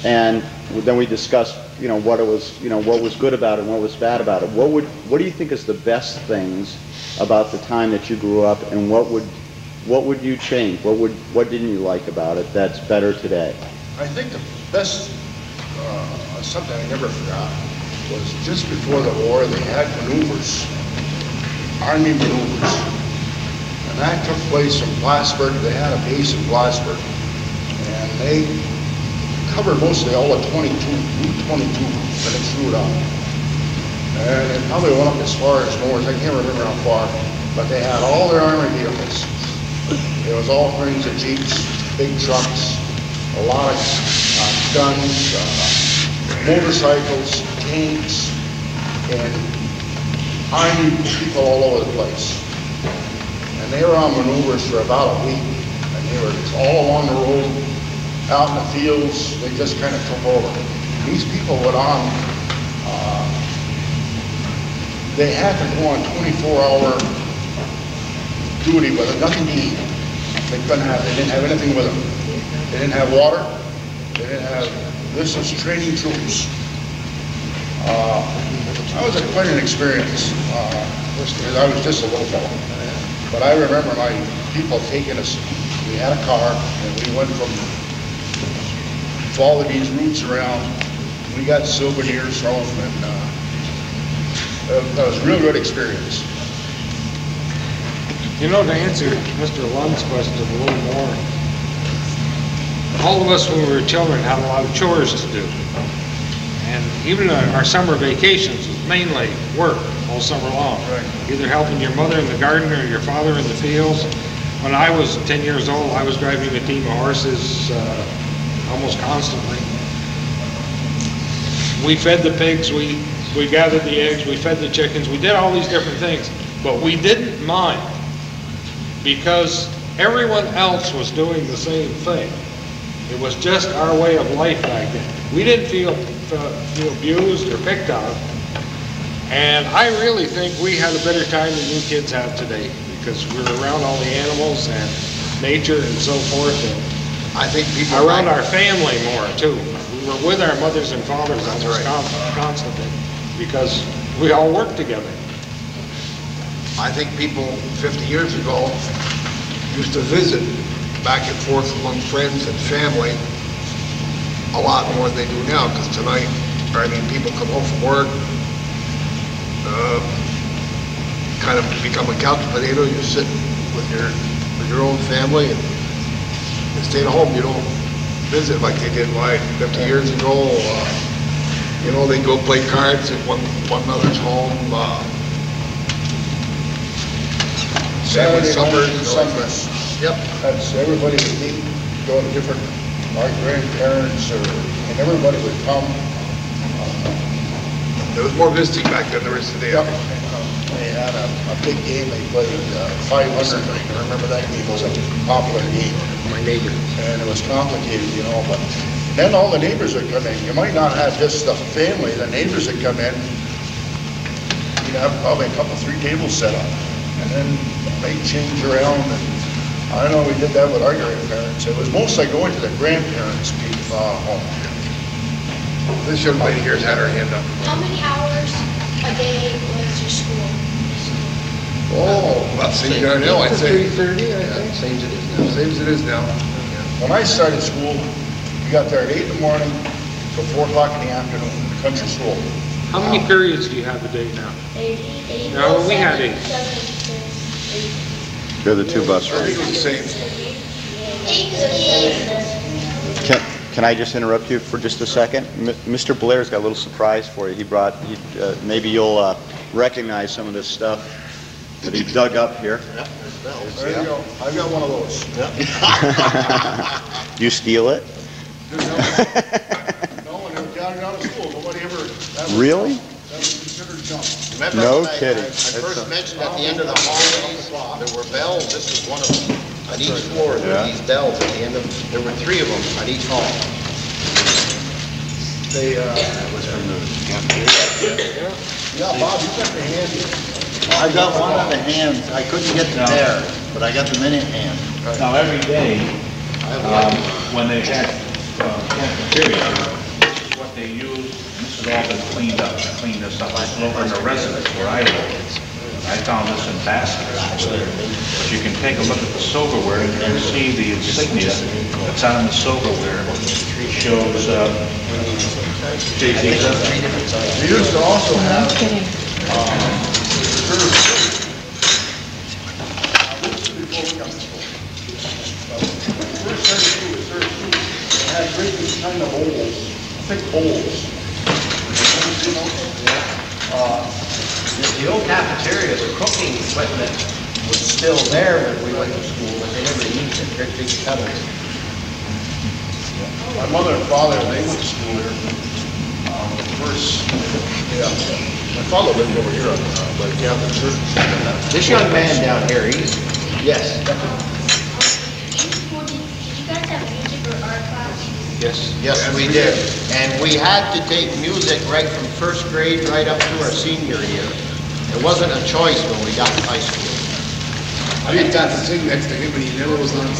And then we discussed, you know, what it was, you know, what was good about it and what was bad about it. What would, what do you think is the best things about the time that you grew up and what would, what would you change? What would, what didn't you like about it that's better today? I think the best, uh, something I never forgot, was just before the war, they had maneuvers, army maneuvers. And that took place in Plattsburgh, they had a base in Plattsburgh. And they covered mostly all of 22, Route 22, Phoenix Route up. And it probably went up as far as north, I can't remember how far, but they had all their army vehicles There was all kinds of Jeeps, big trucks, a lot of uh, guns, uh, motorcycles, tanks, and army people all over the place. And they were on maneuvers for about a week, and they were all along the road, out in the fields, they just kind of took over. These people went on, uh, they had to go on twenty-four hour duty with nothing to eat. They couldn't have, they didn't have anything with them. They didn't have water, they didn't have, this is training troops. Uh, That was a- quite an experience, uh, I was just a little fellow. But I remember my people taking us, we had a car, and we went from, followed these routes around. We got souvenirs from them, and, uh, that- was a real good experience. You know, to answer Mr. Lund's question a little more, all of us when we were children had a lot of chores to do. And even our our summer vacations was mainly work all summer long. Right. Either helping your mother in the garden or your father in the fields. When I was 10 years old, I was driving a team of horses uh, almost constantly. We fed the pigs, we, we gathered the eggs, we fed the chickens, we did all these different things, but we didn't mind because everyone else was doing the same thing. It was just our way of life back then. We didn't feel, feel abused or picked on. And I really think we had a better time than you kids have today because we were around all the animals and nature and so forth and I think people. around our family more too. We were with our mothers and fathers almost con- constantly because we all worked together. I think people 50 years ago used to visit back and forth among friends and family a lot more than they do now, because tonight, I mean, people come home from work, uh, kind of become a couch potato, you sit with your, with your own family and and stay at home, you don't visit like they did like 50 years ago. uh, You know, they go play cards at one, one another's home, uh, Saturday night, you know, like Yep. That's, everybody would meet, go to different, my grandparents or, and everybody would come. There was more visiting back then than there is today. Yep. They had a, a big game, they played uh, five hundred, I remember that game was a popular game. My neighbor. And it was complicated, you know, but then all the neighbors would come in. You might not have just the family, the neighbors would come in. You'd have probably a couple, three tables set up. And then they'd change around and, I don't know, we did that with our grandparents. It was mostly going to the grandparents' people, uh, home. This young lady here has had her hand up. How many hours a day was your school? Oh, about St. Darnell, I'd say. thirty, I think. Same as it is now. Same as it is now. When I started school, we got there at eight in the morning till four o'clock in the afternoon, country school. How many periods do you have a day now? Eight. Eight. No, we had eight. seven, eight. They're the two bus I think routes. it was the same. Eight to eight. Can, can I just interrupt you for just a second? M- Mr. Blair's got a little surprise for you. He brought, he, uh, maybe you'll uh, recognize some of this stuff that he dug up here. There you go. I've got one of those. You steal it? No, when they were counting out of school, nobody ever, that was, Really? that was considered junk. Remember No I- I- kidding. I first mentioned at the end of the hallways, there were bells, this was one of them. On each floor, there Yeah. were these bells at the end of, there were three of them on each hall. They, uh, That was from the cafeteria. yeah, Bob, you got the handy. I got one of the hands, I couldn't get the tear, but I got the minute hand. Now, every day, I have um, one. when they had uh, cafeteria, what they used, and this has all been cleaned up, I cleaned this up, I over in the residence where I live. I found this in baskets. But you can take a look at the silverware and you can see the insignia that's on the silverware. It Shows, uh, J.C. We used to also have, um, kind of thick. Uh, The old cafeteria, the cooking equipment was still there when we went to school, but they never used it, great big covers. My mother and father, they went to school here. First, yeah, my father lived over here on, uh, by the Catholic Church. This young man down here, he's, yes, In school, did, did you guys have music or art class? Yes. yes, we did. And we had to take music right from first grade right up to our senior year. It wasn't a choice when we got to high school. I didn't got to sing next to him, but he never was on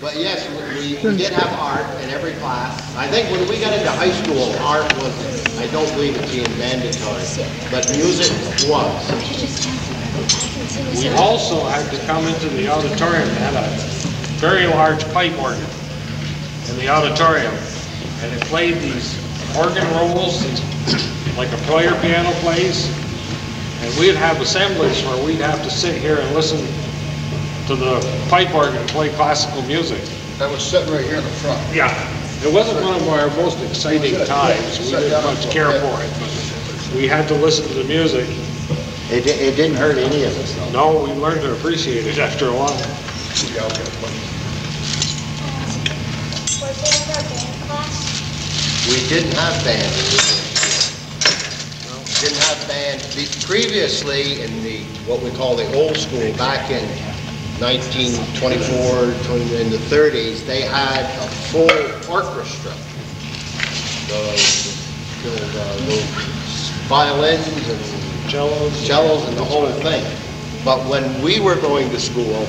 But yes, we, we did have art in every class. I think when we got into high school, art was, I don't believe it's being mandatory, but music was. We also had to come into the auditorium, had a very large pipe organ in the auditorium, and it played these organ rolls, these- like a player piano plays, and we'd have assemblies where we'd have to sit here and listen to the pipe organ play classical music. That was sitting right here in the front. Yeah, it wasn't one of our most exciting times, we didn't much care for it, but we had to listen to the music. It, di- it didn't hurt any of us though. No, we learned to appreciate it after a while. Yeah, okay, fine. Was there a band class? We didn't have band. Didn't have band. The- Previously, in the, what we call the old school, back in 1924, 20 in the 30s, they had a full orchestra. Those, uh, those violins and cellos, cellos and the whole thing. But when we were going to school,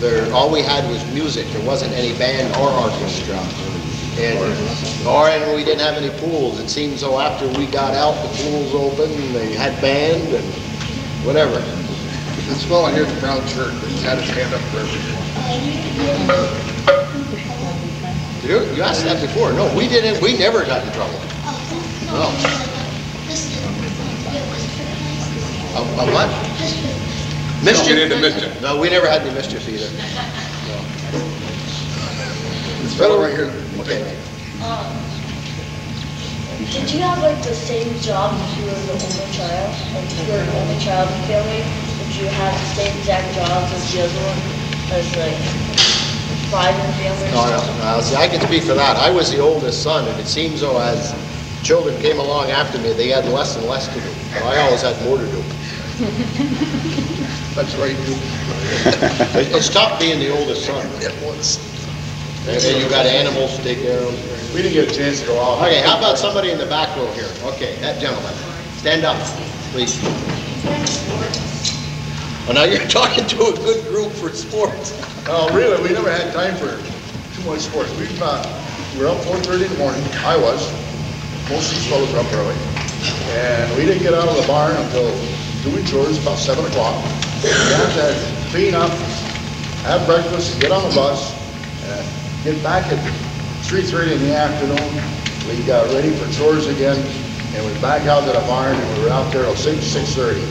there, all we had was music. There wasn't any band or orchestra. And, or, and we didn't have any pools. It seemed so after we got out, the pools opened, and they had band and whatever. This fellow here the Brown Church, he's had his hand up for everything. You, you asked that before. No, we didn't, we never got in trouble. No. A, a what? Mischief? Don't mischief. No, we never had any mischief either. This fellow right here, Okay. Did you have like the same job if you were the only child? Like if you were the only child in the family, did you have the same exact jobs as the other one? As like five in the family or No, no, no, see, I can speak for that. I was the oldest son, and it seems though as children came along after me, they had less and less to do. So I always had more to do. that's right, you. It- It's tough being the oldest son. It was. And then you got animals to take care of. We didn't get a chance to go out. Okay, how about somebody in the back row here? Okay, that gentleman. Stand up, please. Well, now you're talking to a good group for sports. Oh, really, we never had time for too much sports. We, uh, we were up four thirty in the morning, I was. Most of these fellows were up early. And we didn't get out of the barn until doing chores about seven o'clock. We had to clean up, have breakfast, get on the bus, and get back at three thirty in the afternoon. We got ready for chores again, and we're back out to the barn, and we were out there till six, six thirty.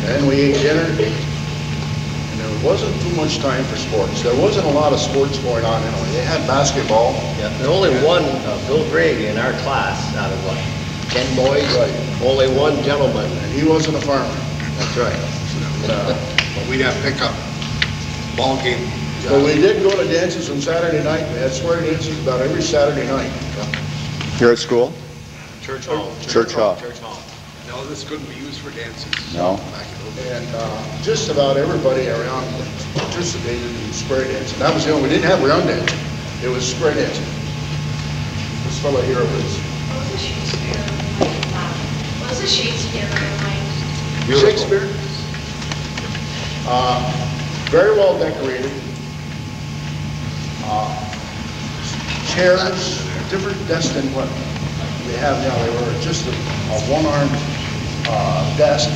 And then we ate dinner, and there wasn't too much time for sports. There wasn't a lot of sports going on anyway. They had basketball. Yeah, and only one, uh, Bill Grady in our class, out of what, 10 boys? Right. Only one gentleman. And he wasn't a farmer. That's right. Uh, But we'd have pickup, ball game. But we did go to dances on Saturday night. We had square dances about every Saturday night. Here at school? Church Hall. Church Hall. Church Hall. No, this couldn't be used for dances. No. Back in those days. And uh, just about everybody around participated in square dancing. That was the only, we didn't have round dancing. It was square dancing. This fellow here was What was the Shakespeare? What was the Shakespeare like? Beautiful. Shakespeare. Uh, Very well decorated. Uh, Chairs, different desks than what we have now. They were just a a one-armed uh, desk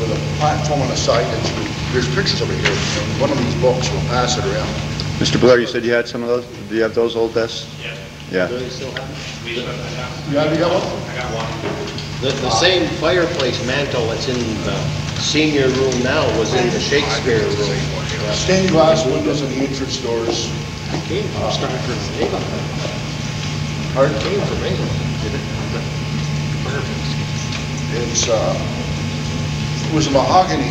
with a platform on the side. that you- There's pictures over here. in One of these books, we'll pass it around. Mr. Blair, you said you had some of those? Do you have those old desks? Yeah. Do you still have it? You have, you got one? The, the same fireplace mantle that's in the senior room now was in the Shakespeare room. Yeah. Stained glass windows in the entrance doors. Came from Stratford. Pardon? Came from England. It's, uh, it was a mahogany,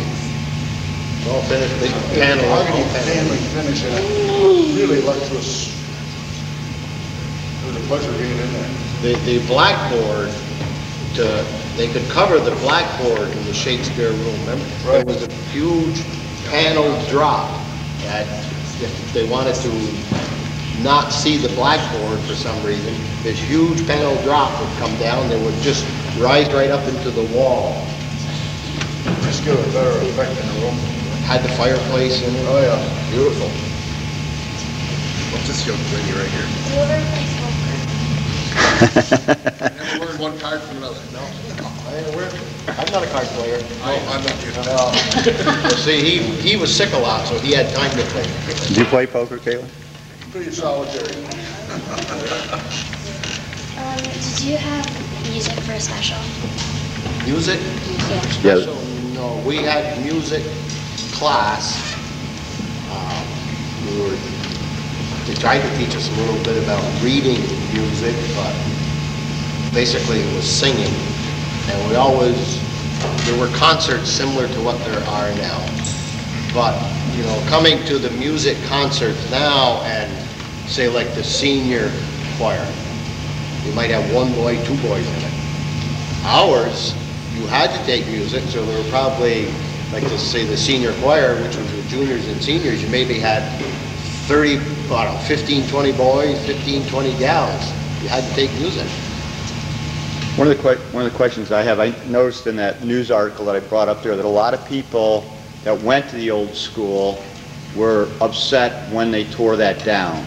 All finished, big panel. mahogany panel. finish, and it really luxurious. It was a pleasure being in there. The, the blackboard, to, they could cover the blackboard in the Shakespeare room, remember? There was a huge panel drop that if they wanted to not see the blackboard for some reason, this huge panel drop would come down, they would just rise right up into the wall. Just give a better effect in the room. Had the fireplace in it. Oh, yeah. Beautiful. What's this young lady right here? Whoever plays. Never learned one card from another. No. I'm not a card player. Oh, I'm not either. Well, See, he, he was sick a lot, so he had time to play. Do you play poker, Caitlin? Pretty solitary. Um, did you have music for a special? Music? Yeah. So, no, we had music class. Um, We were, they tried to teach us a little bit about reading music, but basically it was singing. And we always, there were concerts similar to what there are now. But, you know, coming to the music concerts now and say like the senior choir, you might have one boy, two boys in it. Ours, you had to take music, so there were probably, like to say, the senior choir, which was the juniors and seniors, you maybe had 30, I don't know, 15, 20 boys, 15, 20 gals. You had to take music. One of the one of the questions I have, I noticed in that news article that I brought up there that a lot of people that went to the old school were upset when they tore that down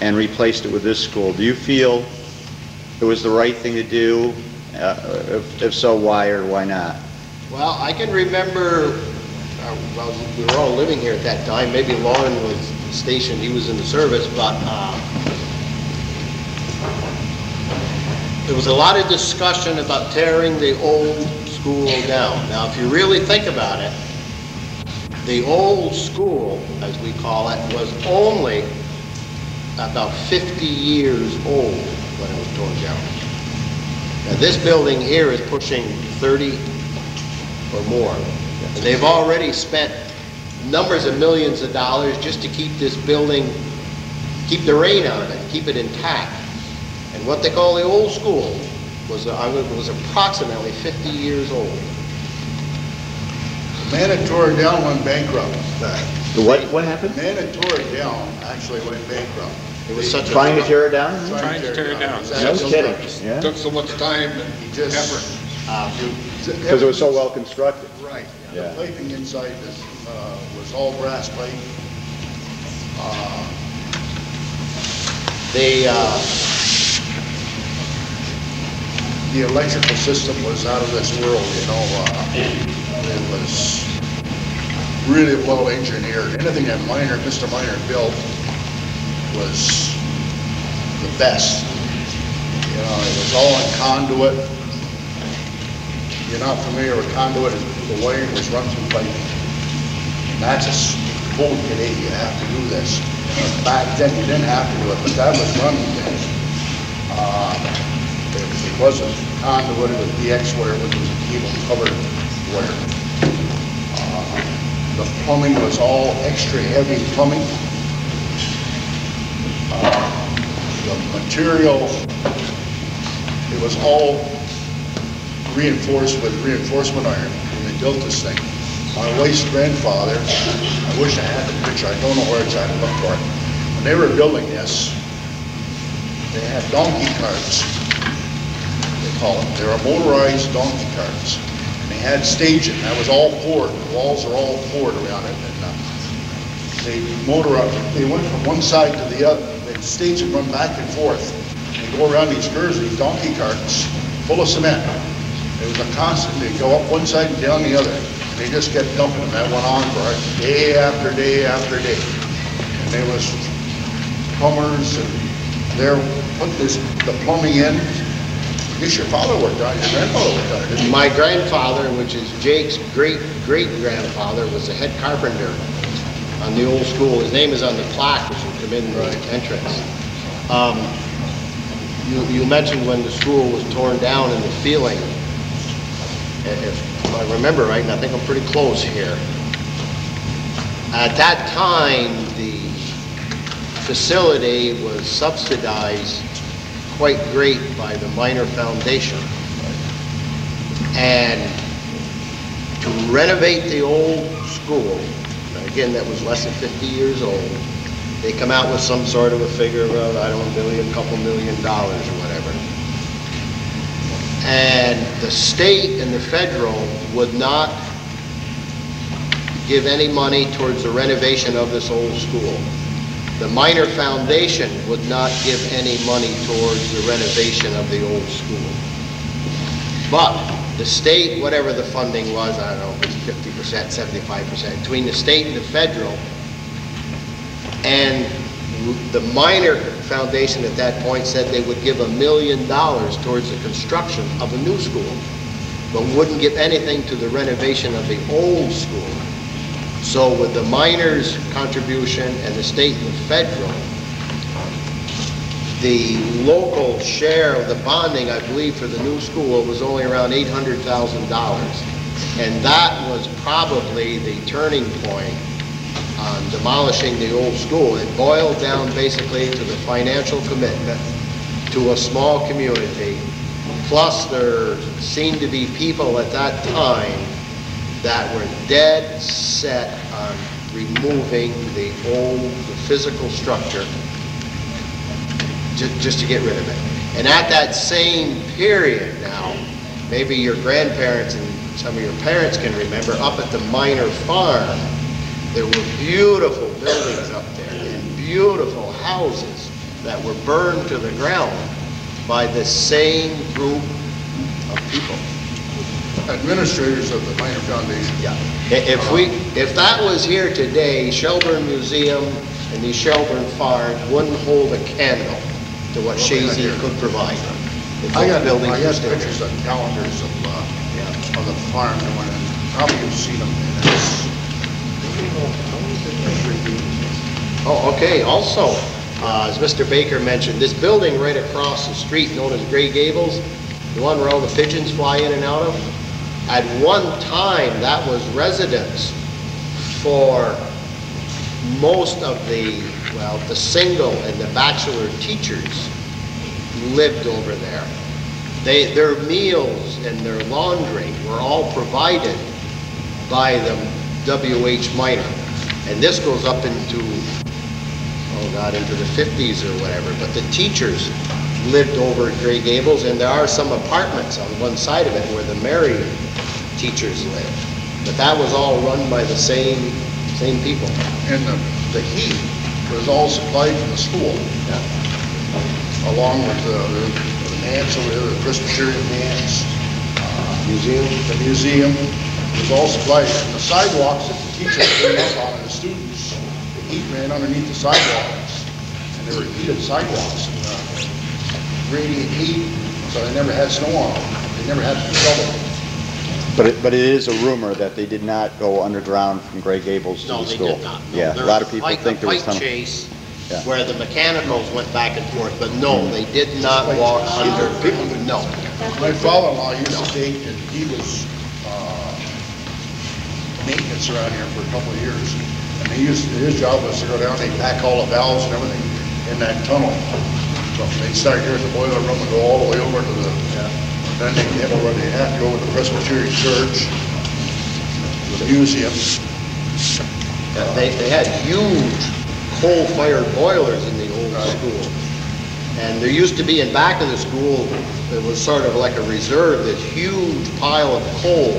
and replaced it with this school. Do you feel it was the right thing to do? Uh, If, if so, why or why not? Well, I can remember, uh, well, we were all living here at that time, maybe Loren was stationed, he was in the service, but, uh, there was a lot of discussion about tearing the old school down. Now, if you really think about it, the old school, as we call it, was only about 50 years old when it was torn down. Now, this building here is pushing 30 or more. And they've already spent numbers of millions of dollars just to keep this building, keep the rain out of it, keep it intact. And what they call the old school was, uh, was approximately 50 years old. The man that tore it down went bankrupt. The what, what happened? The man that tore it down actually went bankrupt. It was such a... Trying to tear it down? Trying to tear it down. No kidding, yeah? Took so much time and just- effort. Because it was so well constructed. Right. Yeah. The piping inside this, uh, was all brass pipe. Uh, They, uh, The electrical system was out of this world, you know, uh, it was really well engineered. Anything that Miner, Mr. Miner built was the best. You know, it was all in conduit. If you're not familiar with conduit, the wiring was run through piping. And that's a s- code today, you have to do this. Back then, you didn't have to do it, but that was running then. Uh, It it wasn't conduit, it was BX wire, which was a cable covered wire. Uh, The plumbing was all extra heavy plumbing. The material, it was all reinforced with reinforcement iron when they built this thing. My wife's grandfather, I wish I had the picture, I don't know where it's at, I looked for it. When they were building this, they had donkey carts, they call them. They were motorized donkey carts. And they had staging, that was all poured, the walls are all poured around it. And uh, they they went from one side to the other, they stage and run back and forth. They go around these these donkey carts, full of cement. It was a constant, They'd go up one side and down the other. And they just kept dumping them. That went on for day after day after day. And there was plumbers and they're putting this, the plumbing in. Guess your father worked on it, your grandfather worked on it. My grandfather, which is Jake's great-great-grandfather, was the head carpenter on the old school. His name is on the plaque as you come in the entrance. Um, You, you mentioned when the school was torn down and the feeling. if I remember right, and I think I'm pretty close here, at that time, the facility was subsidized quite great by the Miner Foundation. And to renovate the old school, again, that was less than 50 years old, they come out with some sort of a figure of, I don't know, a million, couple million dollars or whatever. And the state and the federal would not give any money towards the renovation of this old school. The Miner foundation would not give any money towards the renovation of the old school. But the state, whatever the funding was, I don't know, if it's fifty percent, seventy-five percent, between the state and the federal, and the Miner foundation at that point said they would give a million dollars towards the construction of a new school, but wouldn't give anything to the renovation of the old school. So with the Miner's contribution and the state and the federal, the local share of the bonding, I believe, for the new school was only around eight hundred thousand dollars. And that was probably the turning point on demolishing the old school. It boiled down basically to the financial commitment to a small community. Plus, there seemed to be people at that time that were dead set on removing the old, the physical structure ju- just to get rid of it. And at that same period now, maybe your grandparents and some of your parents can remember, up at the Miner farm, there were beautiful buildings up there and beautiful houses that were burned to the ground by the same group of people. Administrators of the Miner Foundation. Yeah. If we, if that was here today, Shelburne Museum and the Shelburne Farms wouldn't hold a candle to what Chazy could provide. I got, buildings I got pictures of calendars of, uh, of the farm going in. Probably you've seen them. and it's- Oh, okay, also, uh, as Mr. Baker mentioned, this building right across the street known as Gray Gables, the one where all the pigeons fly in and out of, at one time, that was residence for most of the, well, the single and the bachelor teachers lived over there. They, their meals and their laundry were all provided by the WH Miner. And this goes up into, oh God, into the 50s or whatever, but the teachers lived over at Gray Gables, and there are some apartments on one side of it where the Marion teachers lived. But that was all run by the same, same people. And the, the heat was all supplied from the school. Along with the, the manse over there, the Presbyterian manse, Museum? the museum, was all supplied. And the sidewalks that the teachers cleaned up on, and the students, the heat ran underneath the sidewalks. And they were heated sidewalks, and, uh, radiant heat, so they never had snow on them. They never had to trouble. But it, but it is a rumor that they did not go underground from Gray Gables to No, the they school. did not. No, Yeah, there a lot was of people pipe- think there was A tunnel. pipe chase Yeah. where the mechanicals went back and forth, but no, they did not walk under, no. My father-in-law used to date, and he was, uh, maintenance around here for a couple of years. And he used, his job was to go down, they pack all the valves and everything in that tunnel. So they'd start here at the boiler room and go all the way over to the, then have already have to go to the Presbyterian Church, the museum. They, they had huge coal-fired boilers in the old Right. school. And there used to be in back of the school, there was sort of like a reserve, this huge pile of coal.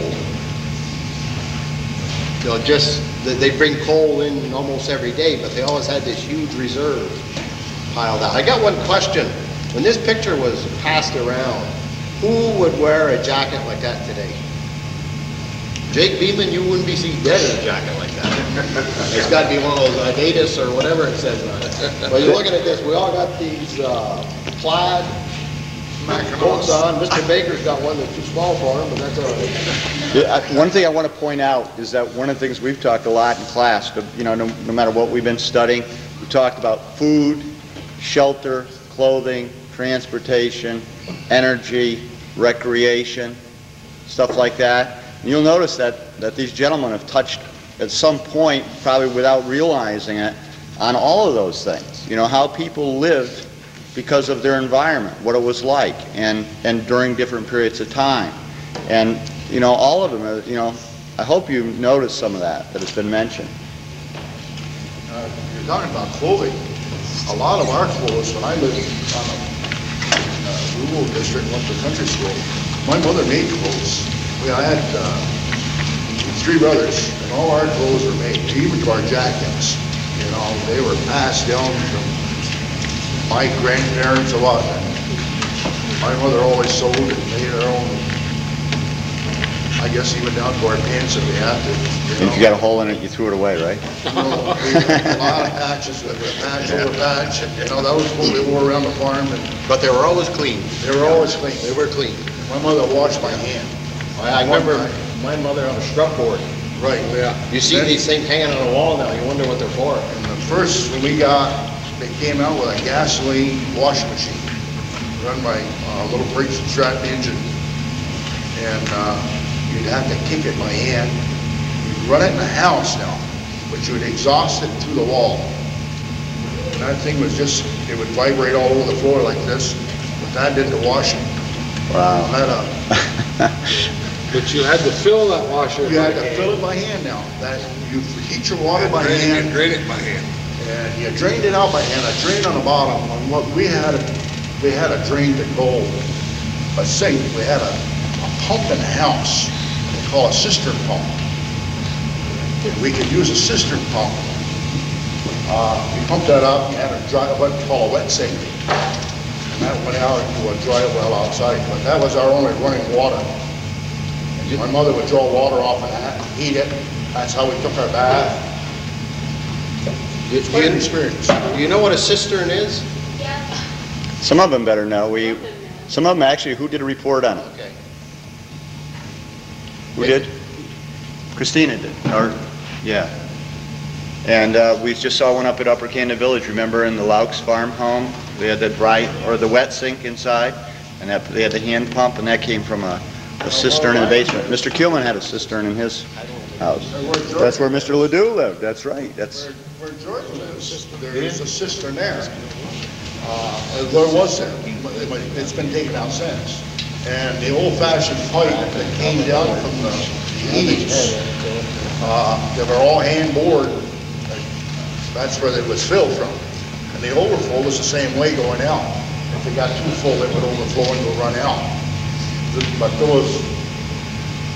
You know, just, they- bring coal in almost every day, but they always had this huge reserve piled out. I got one question. When this picture was passed around, who would wear a jacket like that today? Jake Beeman, you wouldn't be seen dead in a jacket like that. It's gotta be one of those Adidas or whatever it says on it. But you're looking at this, we all got these, uh, plaid coats on. Mr. Baker's got one that's too small for him, but that's all right. Yeah, I- One thing I want to point out is that one of the things we've talked a lot in class, but, you know, no no matter what we've been studying, we talked about food, shelter, clothing, transportation, energy, recreation. stuff like that. And You'll notice that, that these gentlemen have touched at some point, probably without realizing it, on all of those things. You know, how people lived because of their environment, what it was like, and, and during different periods of time. And, you know, all of them, are, you know, I hope you noticed some of that, that has been mentioned. Uh, You're talking about clothing. A lot of our clothes, when I lived on a uh, rural district, went to country school, my mother made clothes. We, I had uh, three brothers, and all our clothes were made, even to our jackets. You know, they were passed down from my grandparents a lot. My mother always sewed and made her own, I guess even down to our pants if we had to. know. If you got a hole in it, you threw it away, right? No, we had A lot of patches, with a patch over patch, and, you know, that was what we wore around the farm, and But they were always clean. they were always clean. They were clean. My mother washed my hand. I I remember my mother on a scrub board. Right. Yeah. You see these things hanging on the wall now, you wonder what they're for. And the first, when we got, they came out with a gasoline washing machine, run by a little Briggs and Stratton engine. And, uh, you'd have to kick it by hand. You'd run it in the house now, but you would exhaust it through the wall. And that thing was just, it would vibrate all over the floor like this, but that did the washing. Wow. But you had to fill that washer. you had to fill it by hand now. That, you heat your water by hand. Drain it by hand. And you drained it out by hand, a drain on the bottom, and what we had, we had a drain to go, a sink, we had a, a pump in the house, call a cistern pump. And we could use a cistern pump. Uh, we pumped that up, and had a dry, what we call a wet sink. And that went out into a dry well outside, but that was our only running water. And My mother would draw water off of that, heat it, that's how we took our bath. It's quite an experience. Do you know what a cistern is? Yeah. Some of them better know. We, some of them actually, who did a report on it? Who did? Christina did, or, yeah. And uh, we just saw one up at Upper Canada Village, remember, in the Laux Farm Home? We had the dry, or the wet sink inside, and that, they had the hand pump, and that came from a a cistern in the basement. Mr. Kilman had a cistern in his house. That's where Mr. LaDue lived, that's right, that's, Where George lives, there is a cistern there. Uh, There was, but it's been taken out since. And the old-fashioned pipe that came down from the eaves, uh, they were all hand bored. That's where it was filled from. And the overflow was the same way going out. If it got too full, it would overflow and would run out. But those,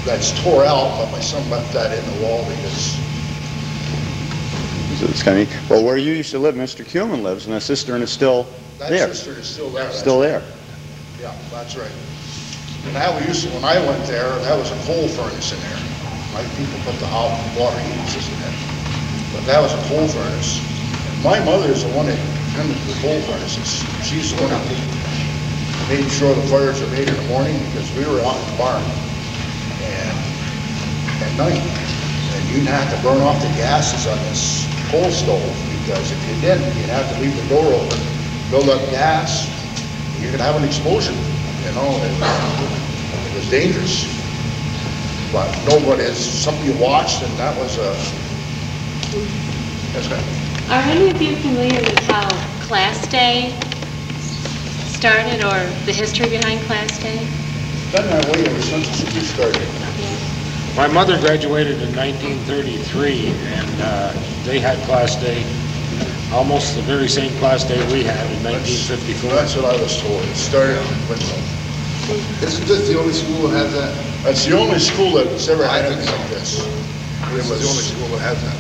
that's tore out, but my son left that in the wall because it's kind of, well, where you used to live, Mr. Kilman lives, and the cistern is still that there, cistern is still there. still there. Yeah, that's right. And that we used to, when I went there, that was a coal furnace in there. My people put the hot water heating system in. But that was a coal furnace. My mother is the one that tended the coal furnaces. She's the one that made sure the fires are made in the morning because we were out in the barn. And at night, and you'd have to burn off the gases on this coal stove because if you didn't, you'd have to leave the door open, build up gas, you could have an explosion, you know, it, it was dangerous. But nobody, it's something you watched and that was a, that's right. Are any of you familiar with how Class Day started, or the history behind Class Day? Been that way ever since the city started. My mother graduated in 1933, and uh, they had class day, almost the very same class day we had in 1954. That's what I was told. It started with, Isn't this the only school that has that? that's the only school that's ever had anything like this. This is the only school that has that.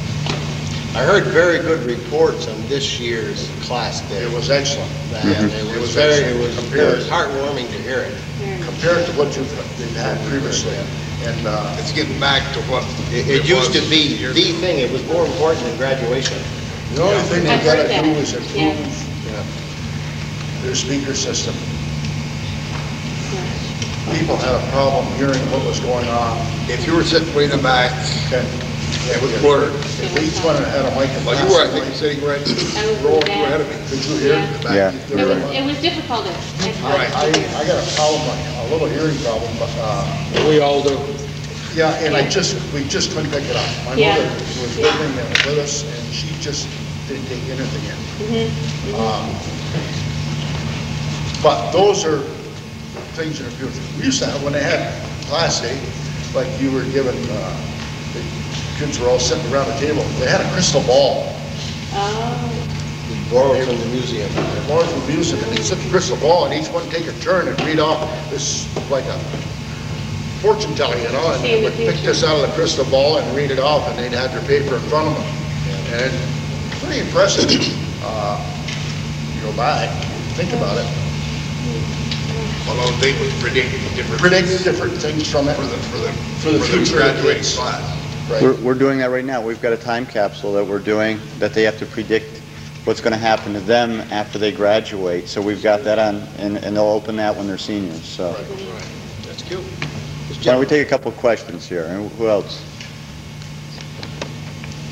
I heard very good reports on this year's class day. It was excellent. And it was very, it was, it was heartwarming to hear it. compared to what you've, they've had previously. And, uh, It's getting back to what. It, it used to was be years the thing, it was more important than graduation. the only thing I've they've got to heard do that. is improve their speaker system. People had a problem hearing what was going on. If you were sitting way in the back, Okay. It was blurred. Each one had a mic. Well, you were, I think, sitting right, I was row or in two the ahead of me. Did you hear? Yeah. Yeah. It was, it was difficult. I, I, I got a problem, a little hearing problem, but, uh, We all do. yeah, and I just, we just couldn't pick it up. My Yeah. mother was living there with us, and she just didn't take anything in. Um, But those are things in the future. We used to have, when they had class day, like you were given, uh, the kids were all sitting around the table, they had a crystal ball. Oh, Borrowed from the museum. Borrowed from the museum, and they set the crystal ball, and each one take a turn and read off this, like a fortune telling, you know, and they would pick this out of the crystal ball and read it off, and they'd have their paper in front of them. And pretty impressive, uh, you go back, think about it, Well, they would predict different. predict different things from it. For the, for the. For the future of the graduating kids. class. We're, we're doing that right now. We've got a time capsule that we're doing, that they have to predict what's going to happen to them after they graduate. So we've got that on, and, and they'll open that when they're seniors, so. That's cute. Why don't we take a couple of questions here? And Who else?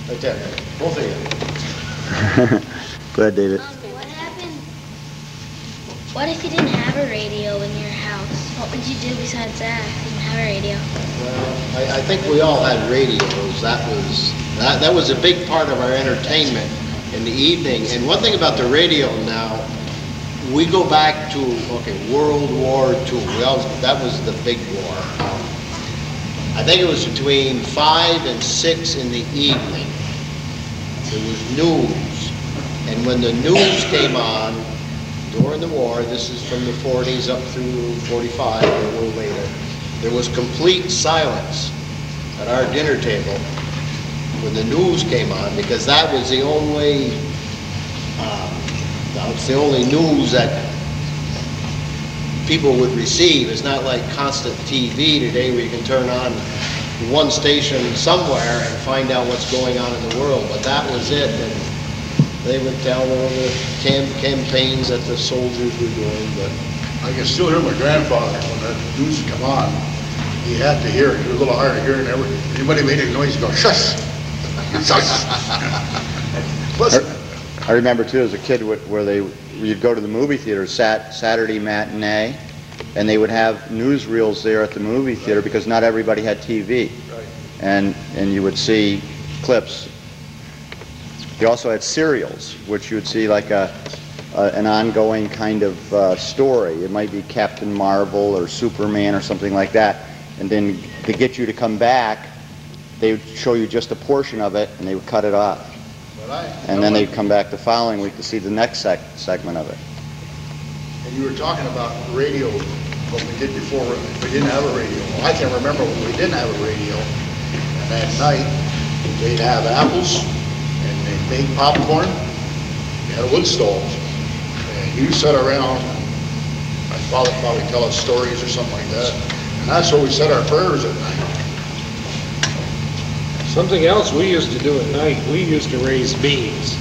right there, both of you. Go ahead, David. Um, What if you didn't have a radio in your house? What would you do besides that you didn't have a radio? Well, I, I think we all had radios. That was, that, that was a big part of our entertainment in the evening. And one thing about the radio now, we go back to, okay, World War II. That was the big war. I think it was between five and six in the evening. There was news. And when the news came on during the war, this is from the 40s up through 45 or a little later, there was complete silence at our dinner table when the news came on, because that was the only, um, was the only news that people would receive. It's not like constant TV today where you can turn on one station somewhere and find out what's going on in the world, but that was it. And they would tell all the cam- campaigns that the soldiers were doing, but I can still hear my grandfather, when the news would come on, he had to hear it, he was a little hard of hearing, every, anybody made a noise, he'd go, shush, shush. Listen, I remember too, as a kid, where they, you'd go to the movie theater Sat, Saturday matinee, and they would have newsreels there at the movie theater because not everybody had TV. Right. And, and you would see clips. You also had serials, which you would see like a, a- an ongoing kind of uh, story. It might be Captain Marvel or Superman or something like that. And then to get you to come back, they would show you just a portion of it and they would cut it off. And then they'd come back the following week to see the next sec- segment of it. And you were talking about radio, what we did before, we didn't have a radio. Well, I can remember when we didn't have a radio, and at night, they'd have apples, make popcorn, they had a wood stove. and you sat around, my father would probably tell us stories or something like that, and that's where we said our prayers at night. Something else we used to do at night, we used to raise beans.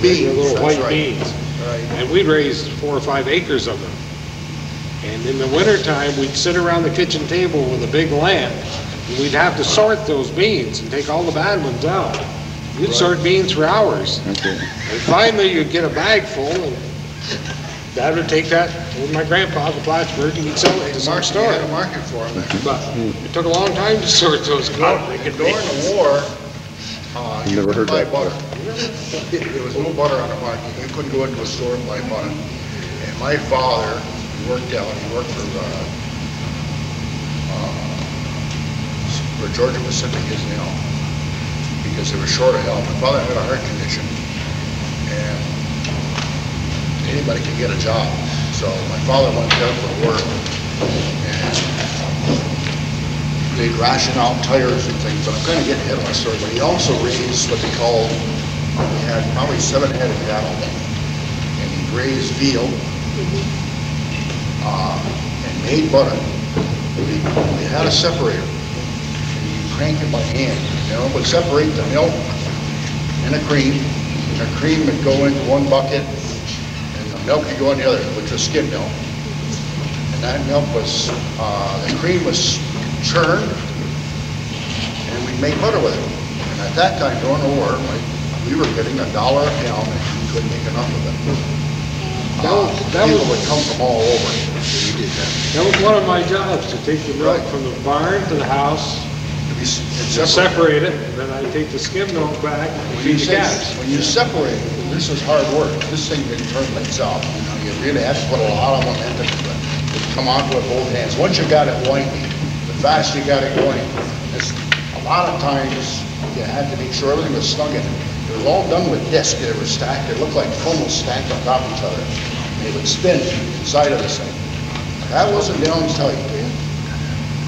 Beans, Little white right. beans. Right. And we'd raise four or five acres of them. And in the wintertime, we'd sit around the kitchen table with a big lamp, and we'd have to sort those beans and take all the bad ones out. You'd sort beans for hours. Okay. And finally, you'd get a bag full, and Dad would take that with my grandpa to Plattsburgh, and he'd sell it to some Mark, you store. had a market for them. But it took a long time to sort those out. During the war, uh, you Never heard couldn't buy that butter. There was no butter on the market. You couldn't go into a store and buy butter. And my father worked out, he worked for, uh, uh, where Georgia Pacific is now, because they were short of help. My father had a heart condition, and anybody could get a job. So my father went there for work, and they'd ration out tires and things, but I'm kind of getting ahead of my story, but he also raised what they call, he had probably seven head of cattle, and he raised veal, uh, and made butter. They had a separator, and you crank it by hand, you know, it would separate the milk and the cream, and the cream would go into one bucket, and the milk would go in the other, which was skim milk. And that milk was, uh, the cream was churned, and we'd make butter with it. And At that time, during the war, like, we were getting a dollar a pound, and we couldn't make enough of it. That was, that People was, would come from all over. that was one of my jobs, to take the milk Right. from the barn to the house, To be s- and and separate. separate it, and then I take the skim milk back and When you feed the say, calves. when you separate, this is hard work. This thing didn't turn itself. You know, you really have to put a lot of momentum into it. To Come onto it both hands. Once you got it winding, the faster you got it going. It's, a lot of times, you had to make sure everything was snug in it. It was all done with discs. They were stacked. It looked like funnels stacked on top of each other. It would spin inside of this thing. That wasn't down tight.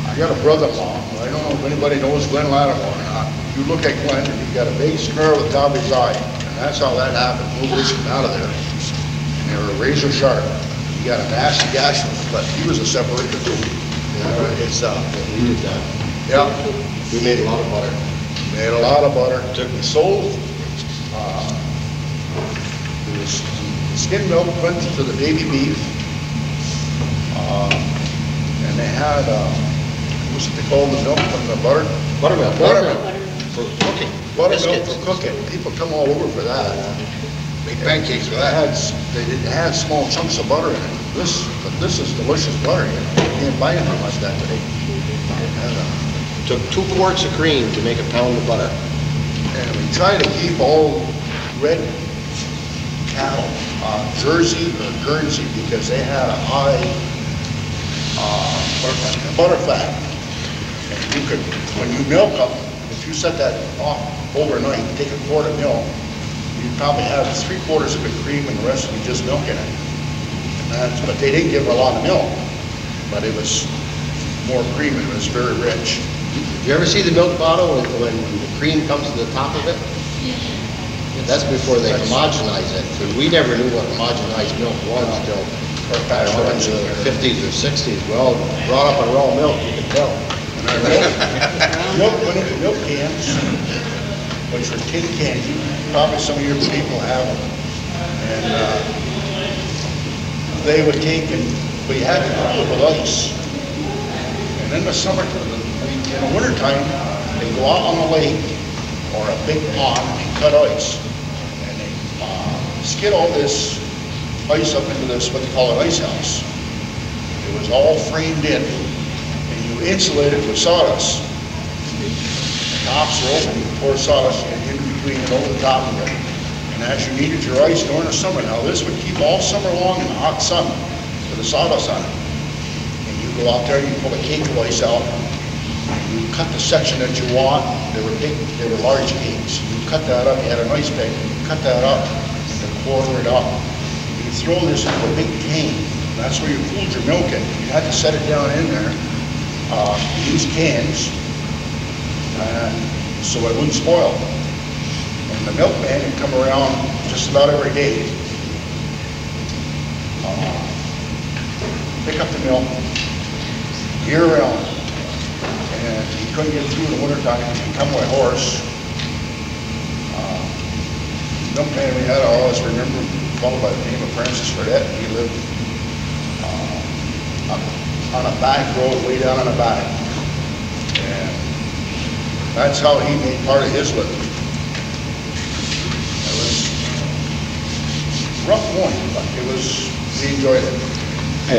I got a brother-in-law, don't know if anybody knows Glenn Lattimore or not. You look at Glenn, and he's got a big scar on the top of his eye, and that's how that happened, nobody's come out of there. And they were razor sharp. He got a nasty gash, but he was a separator too. Yeah, It's, uh, We did that. yeah, We made a lot of butter. made a lot of butter, took the sold. uh, It was skim milk went to the baby beef. uh, And they had, uh, what's it they call the milk from the butter? Buttermilk. Buttermilk. For cooking. Buttermilk for cooking. People come all over for that. Make pancakes with that. Had, they didn't have small chunks of butter in it. This, but this is delicious butter. You can't buy it anything like that. And, uh, Took two quarts of cream to make a pound of butter. And we try to keep all red cattle, uh, Jersey or Guernsey, because they had a high, uh, butter fat. And you could, when you milk them, if you set that off overnight, take a quart of milk, you probably have three quarters of it cream and the rest of it just milk in it. And that's, but they didn't give a lot of milk, but it was more cream, and it was very rich. Did you ever see the milk bottle when, when the cream comes to the top of it? That's before they homogenize it, because we never knew what homogenized milk was until, I don't know, in the fifties or sixties. Well, brought up on raw milk, you could tell. Milk, milk cans, which were tin cans, probably some of your people have them. And, uh, they would take and, but you had to cool it with ice. And in the summer, in the wintertime, they go out on the lake or a big pond and cut ice. And they, uh, skid all this ice up into this, what they call an ice house. It was all framed in, and you insulate it with sawdust. The Tops are open, you pour sawdust in between and over the top of it. And as you needed your ice during the summer, now this would keep all summer long in the hot sun with the sawdust on it. And you go out there, and you pull a cake of ice out, you cut the section that you want, they were big, they were large cakes. You cut that up, you had an ice pick, you cut that up, and quarter it up. You throw this into a big can, that's where you cooled your milk in. You had to set it down in there, uh, use cans, and so it wouldn't spoil. And the milkman would come around just about every day. uh, Pick up the milk, year round. And he couldn't get through in the wintertime, he'd come by horse. Uh, Milkman we had, I always remember, a fellow by the name of Francis Fredette, he lived uh, on on a back road, way down on the back. And that's how he made part of his living. It was rough going, but it was, we enjoyed it.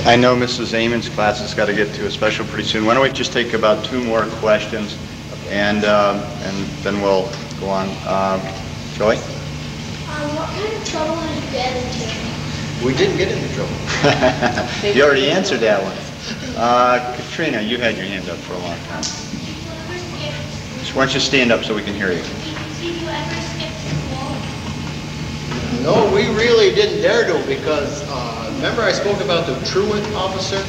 I I know Mrs. Amon's class has got to get to a special pretty soon. Why don't we just take about two more questions, and, um, and then we'll go on. Um, Joey? Um, what kind of trouble did you get into? We didn't get into trouble. You already answered that one. Uh, Katrina, you had your hand up for a long time. Why don't you stand up so we can hear you? Did you ever skip school? No, we really didn't dare to because, uh, remember I spoke about the truant officer?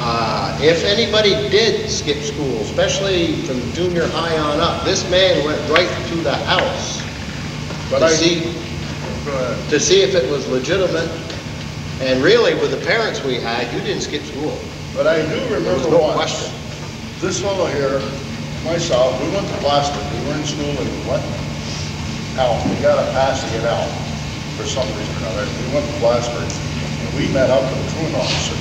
Uh, if anybody did skip school, especially from junior high on up, this man went right to the house But to I, see, to see if it was legitimate. And really, with the parents we had, you didn't skip school. but I do There was remember no once. question. This fellow here, myself, we went to Plattsburgh, we were in school and we went out, we got a pass to get out for some reason or another. We went to Plattsburgh and we met up with a truant officer.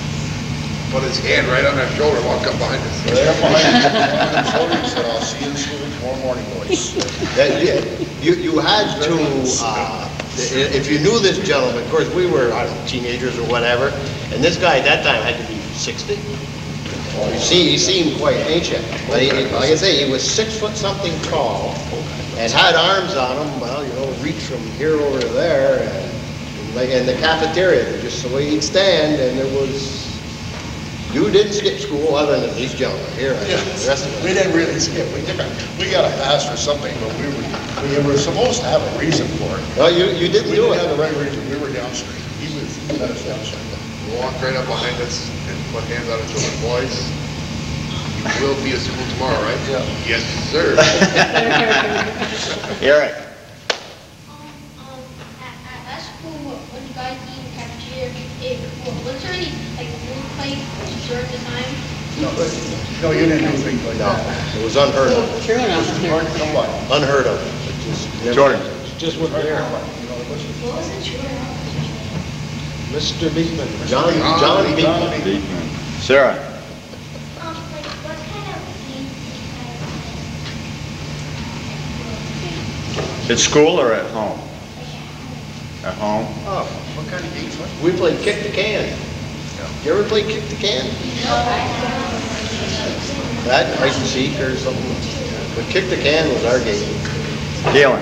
Put his hand right on our shoulder, walk up behind us. Right up behind us, on shoulder, he said, I'll see you in school tomorrow morning, boys. That- yeah, You, you had to, uh, i- if you knew this gentleman, of course, we were, I don't know, teenagers or whatever, and this guy at that time had to be 60. You see, he seemed quite ancient, but he, like I say, he was six foot something tall and had arms on him, well, you know, reach from here over to there, and in the cafeteria, just the way he'd stand, and there was, you didn't skip school other than these gentlemen here, I think, the rest of us. We didn't really skip, we took we got a pass for something, but we were, we were supposed to have a reason for it. Well, you, you didn't We do didn't have it. the right reason, we were downstream. he was, he let us down. Walk right up behind us and put hands on each other's boys. You will be at school tomorrow, right? Yeah. Yes, sir. Eric? Um, um, at, at, at school, when you guys eat in the cafeteria, it, well, was there any, like, food plate during the time? No, no, you didn't do things like No, that. it was unheard of, Mark, you know unheard of. It just never- Jordan? Just with there. What was it, Mr. Beekman. John, John Beekman. Beekman. Sarah? Um, like, what kind of games do you At school or at home? At home? Oh, what kind of games, what? We played kick the can. You ever play kick the can? That, hide and seek or something. But kick the can was our game. Galen?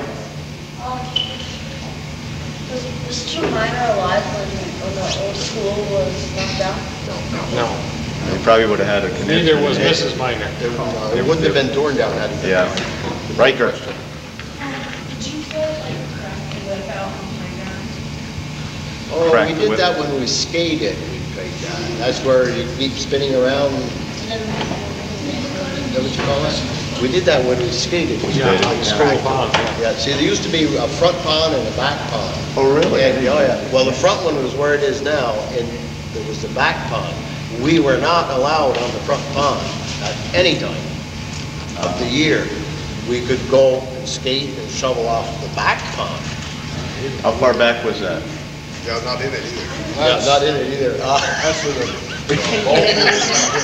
Was Mr. Miner alive when, when the old school was knocked down? No, You probably would have had a connection. neither was Mrs. Miner. It wouldn't have been torn down had it been. Yeah. Riker? Um, did you feel like crack whip out on the playground? Oh, Crack we did whip. that when we skated. We. That's where you keep spinning around. Is that what you call that? We did that when we skated. We Yeah, skated. like school pond, yeah. Yeah, see, there used to be a front pond and a back pond. Oh, really? And, oh, yeah. Well, the front one was where it is now, and there was the back pond. We were not allowed on the front pond at any time of the year. We could go and skate and shovel off the back pond. How far back was that? Yeah, not in it either. Yeah, not in it either. Uh, That's where the,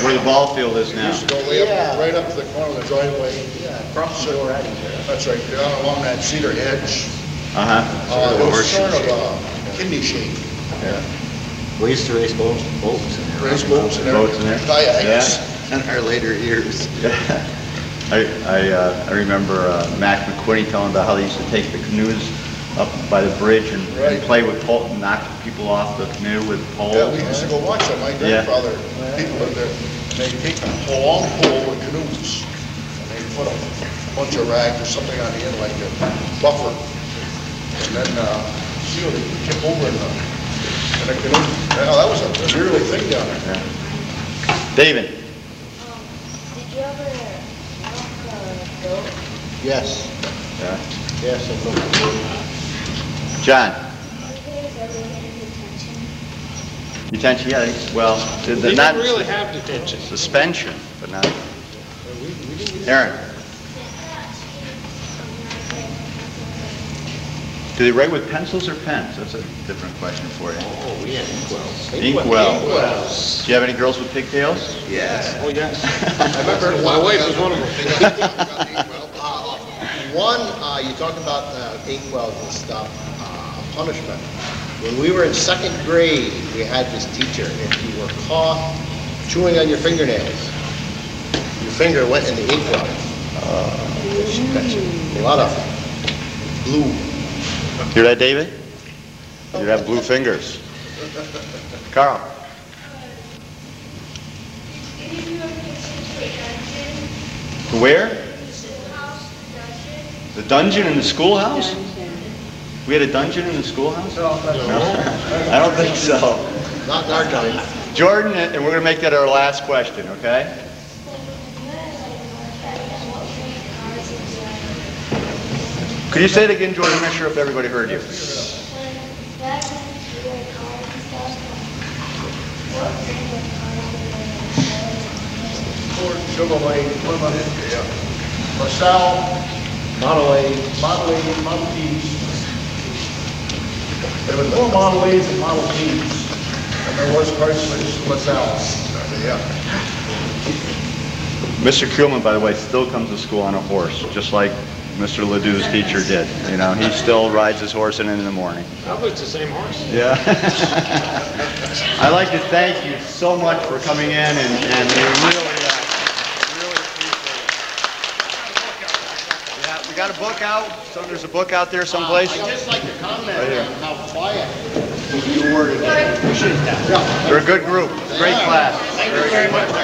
Where the ball field is now? used to go way Yeah. up, right up to the corner of the driveway. Yeah, across the door, out of there. That's right, down along that cedar hedge. Uh-huh. Uh, it was sort of a kidney shape. Yeah. We used to race boats, boats in there. Race boats and Boats in there? everything. Kayaks. In our later years. I, I, uh, I remember uh, Mac McQuinney telling about how they used to take the canoes up by the bridge and and Right. play with pole, knock people off the canoe with poles. Yeah, we used to go watch that. My Yeah. grandfather, people lived there, they take a long pole with canoes, and they put a bunch of rags or something on the end like a buffer. And then, uh, see, they tip over in the, in the canoe. Yeah, that was a yearly thing down there. David? Um, did you ever walk a goat? Yes, Yeah. yes, I know. John? Have you guys ever had detention? Detention, yeah, it's- well, the- the They not didn't really have detention. suspension, but not. Aaron? Do they write with pencils or pens? That's a different question for you. Oh, we had inkwells. Inkwell. Inkwells. Do you have any girls with pigtails? Yes. Oh, yes. I remember My wife was one of them. Uh, One, uh, you talk about uh, inkwells and stuff, punishment. When we were in second grade, we had this teacher, if you were caught chewing on your fingernails, your finger went in the inkwell. Uh, she got you. A lot of blue. Hear that, David? You have blue fingers. Carl? Where? The dungeon in the schoolhouse? We had a dungeon in the schoolhouse? No. I don't think so. Not in our time. Jordan, and we're gonna make that our last question, okay? Could you say it again, Jordan? I'm not sure if everybody heard you. Back when you were in college and stuff, what kind of Ford, Chevrolet, what about? Yeah. LaSalle, Model A, Model A, Model. There was more Model A's and Model Ts than there was Chrysler's LaSalle. Yeah. Mr. Kuhlman, by the way, still comes to school on a horse, just like Mr. LaDue's teacher did. You know, he still rides his horse in in the morning. Probably it's the same horse. Yeah. I'd like to thank you so much for coming in and, and we really, really appreciate it. Yeah, we got a book out, so there's a book out there someplace? Ah, I'd just like to comment Right on how quiet you were today. Appreciate that. They're a good group, great class. Thank you very much.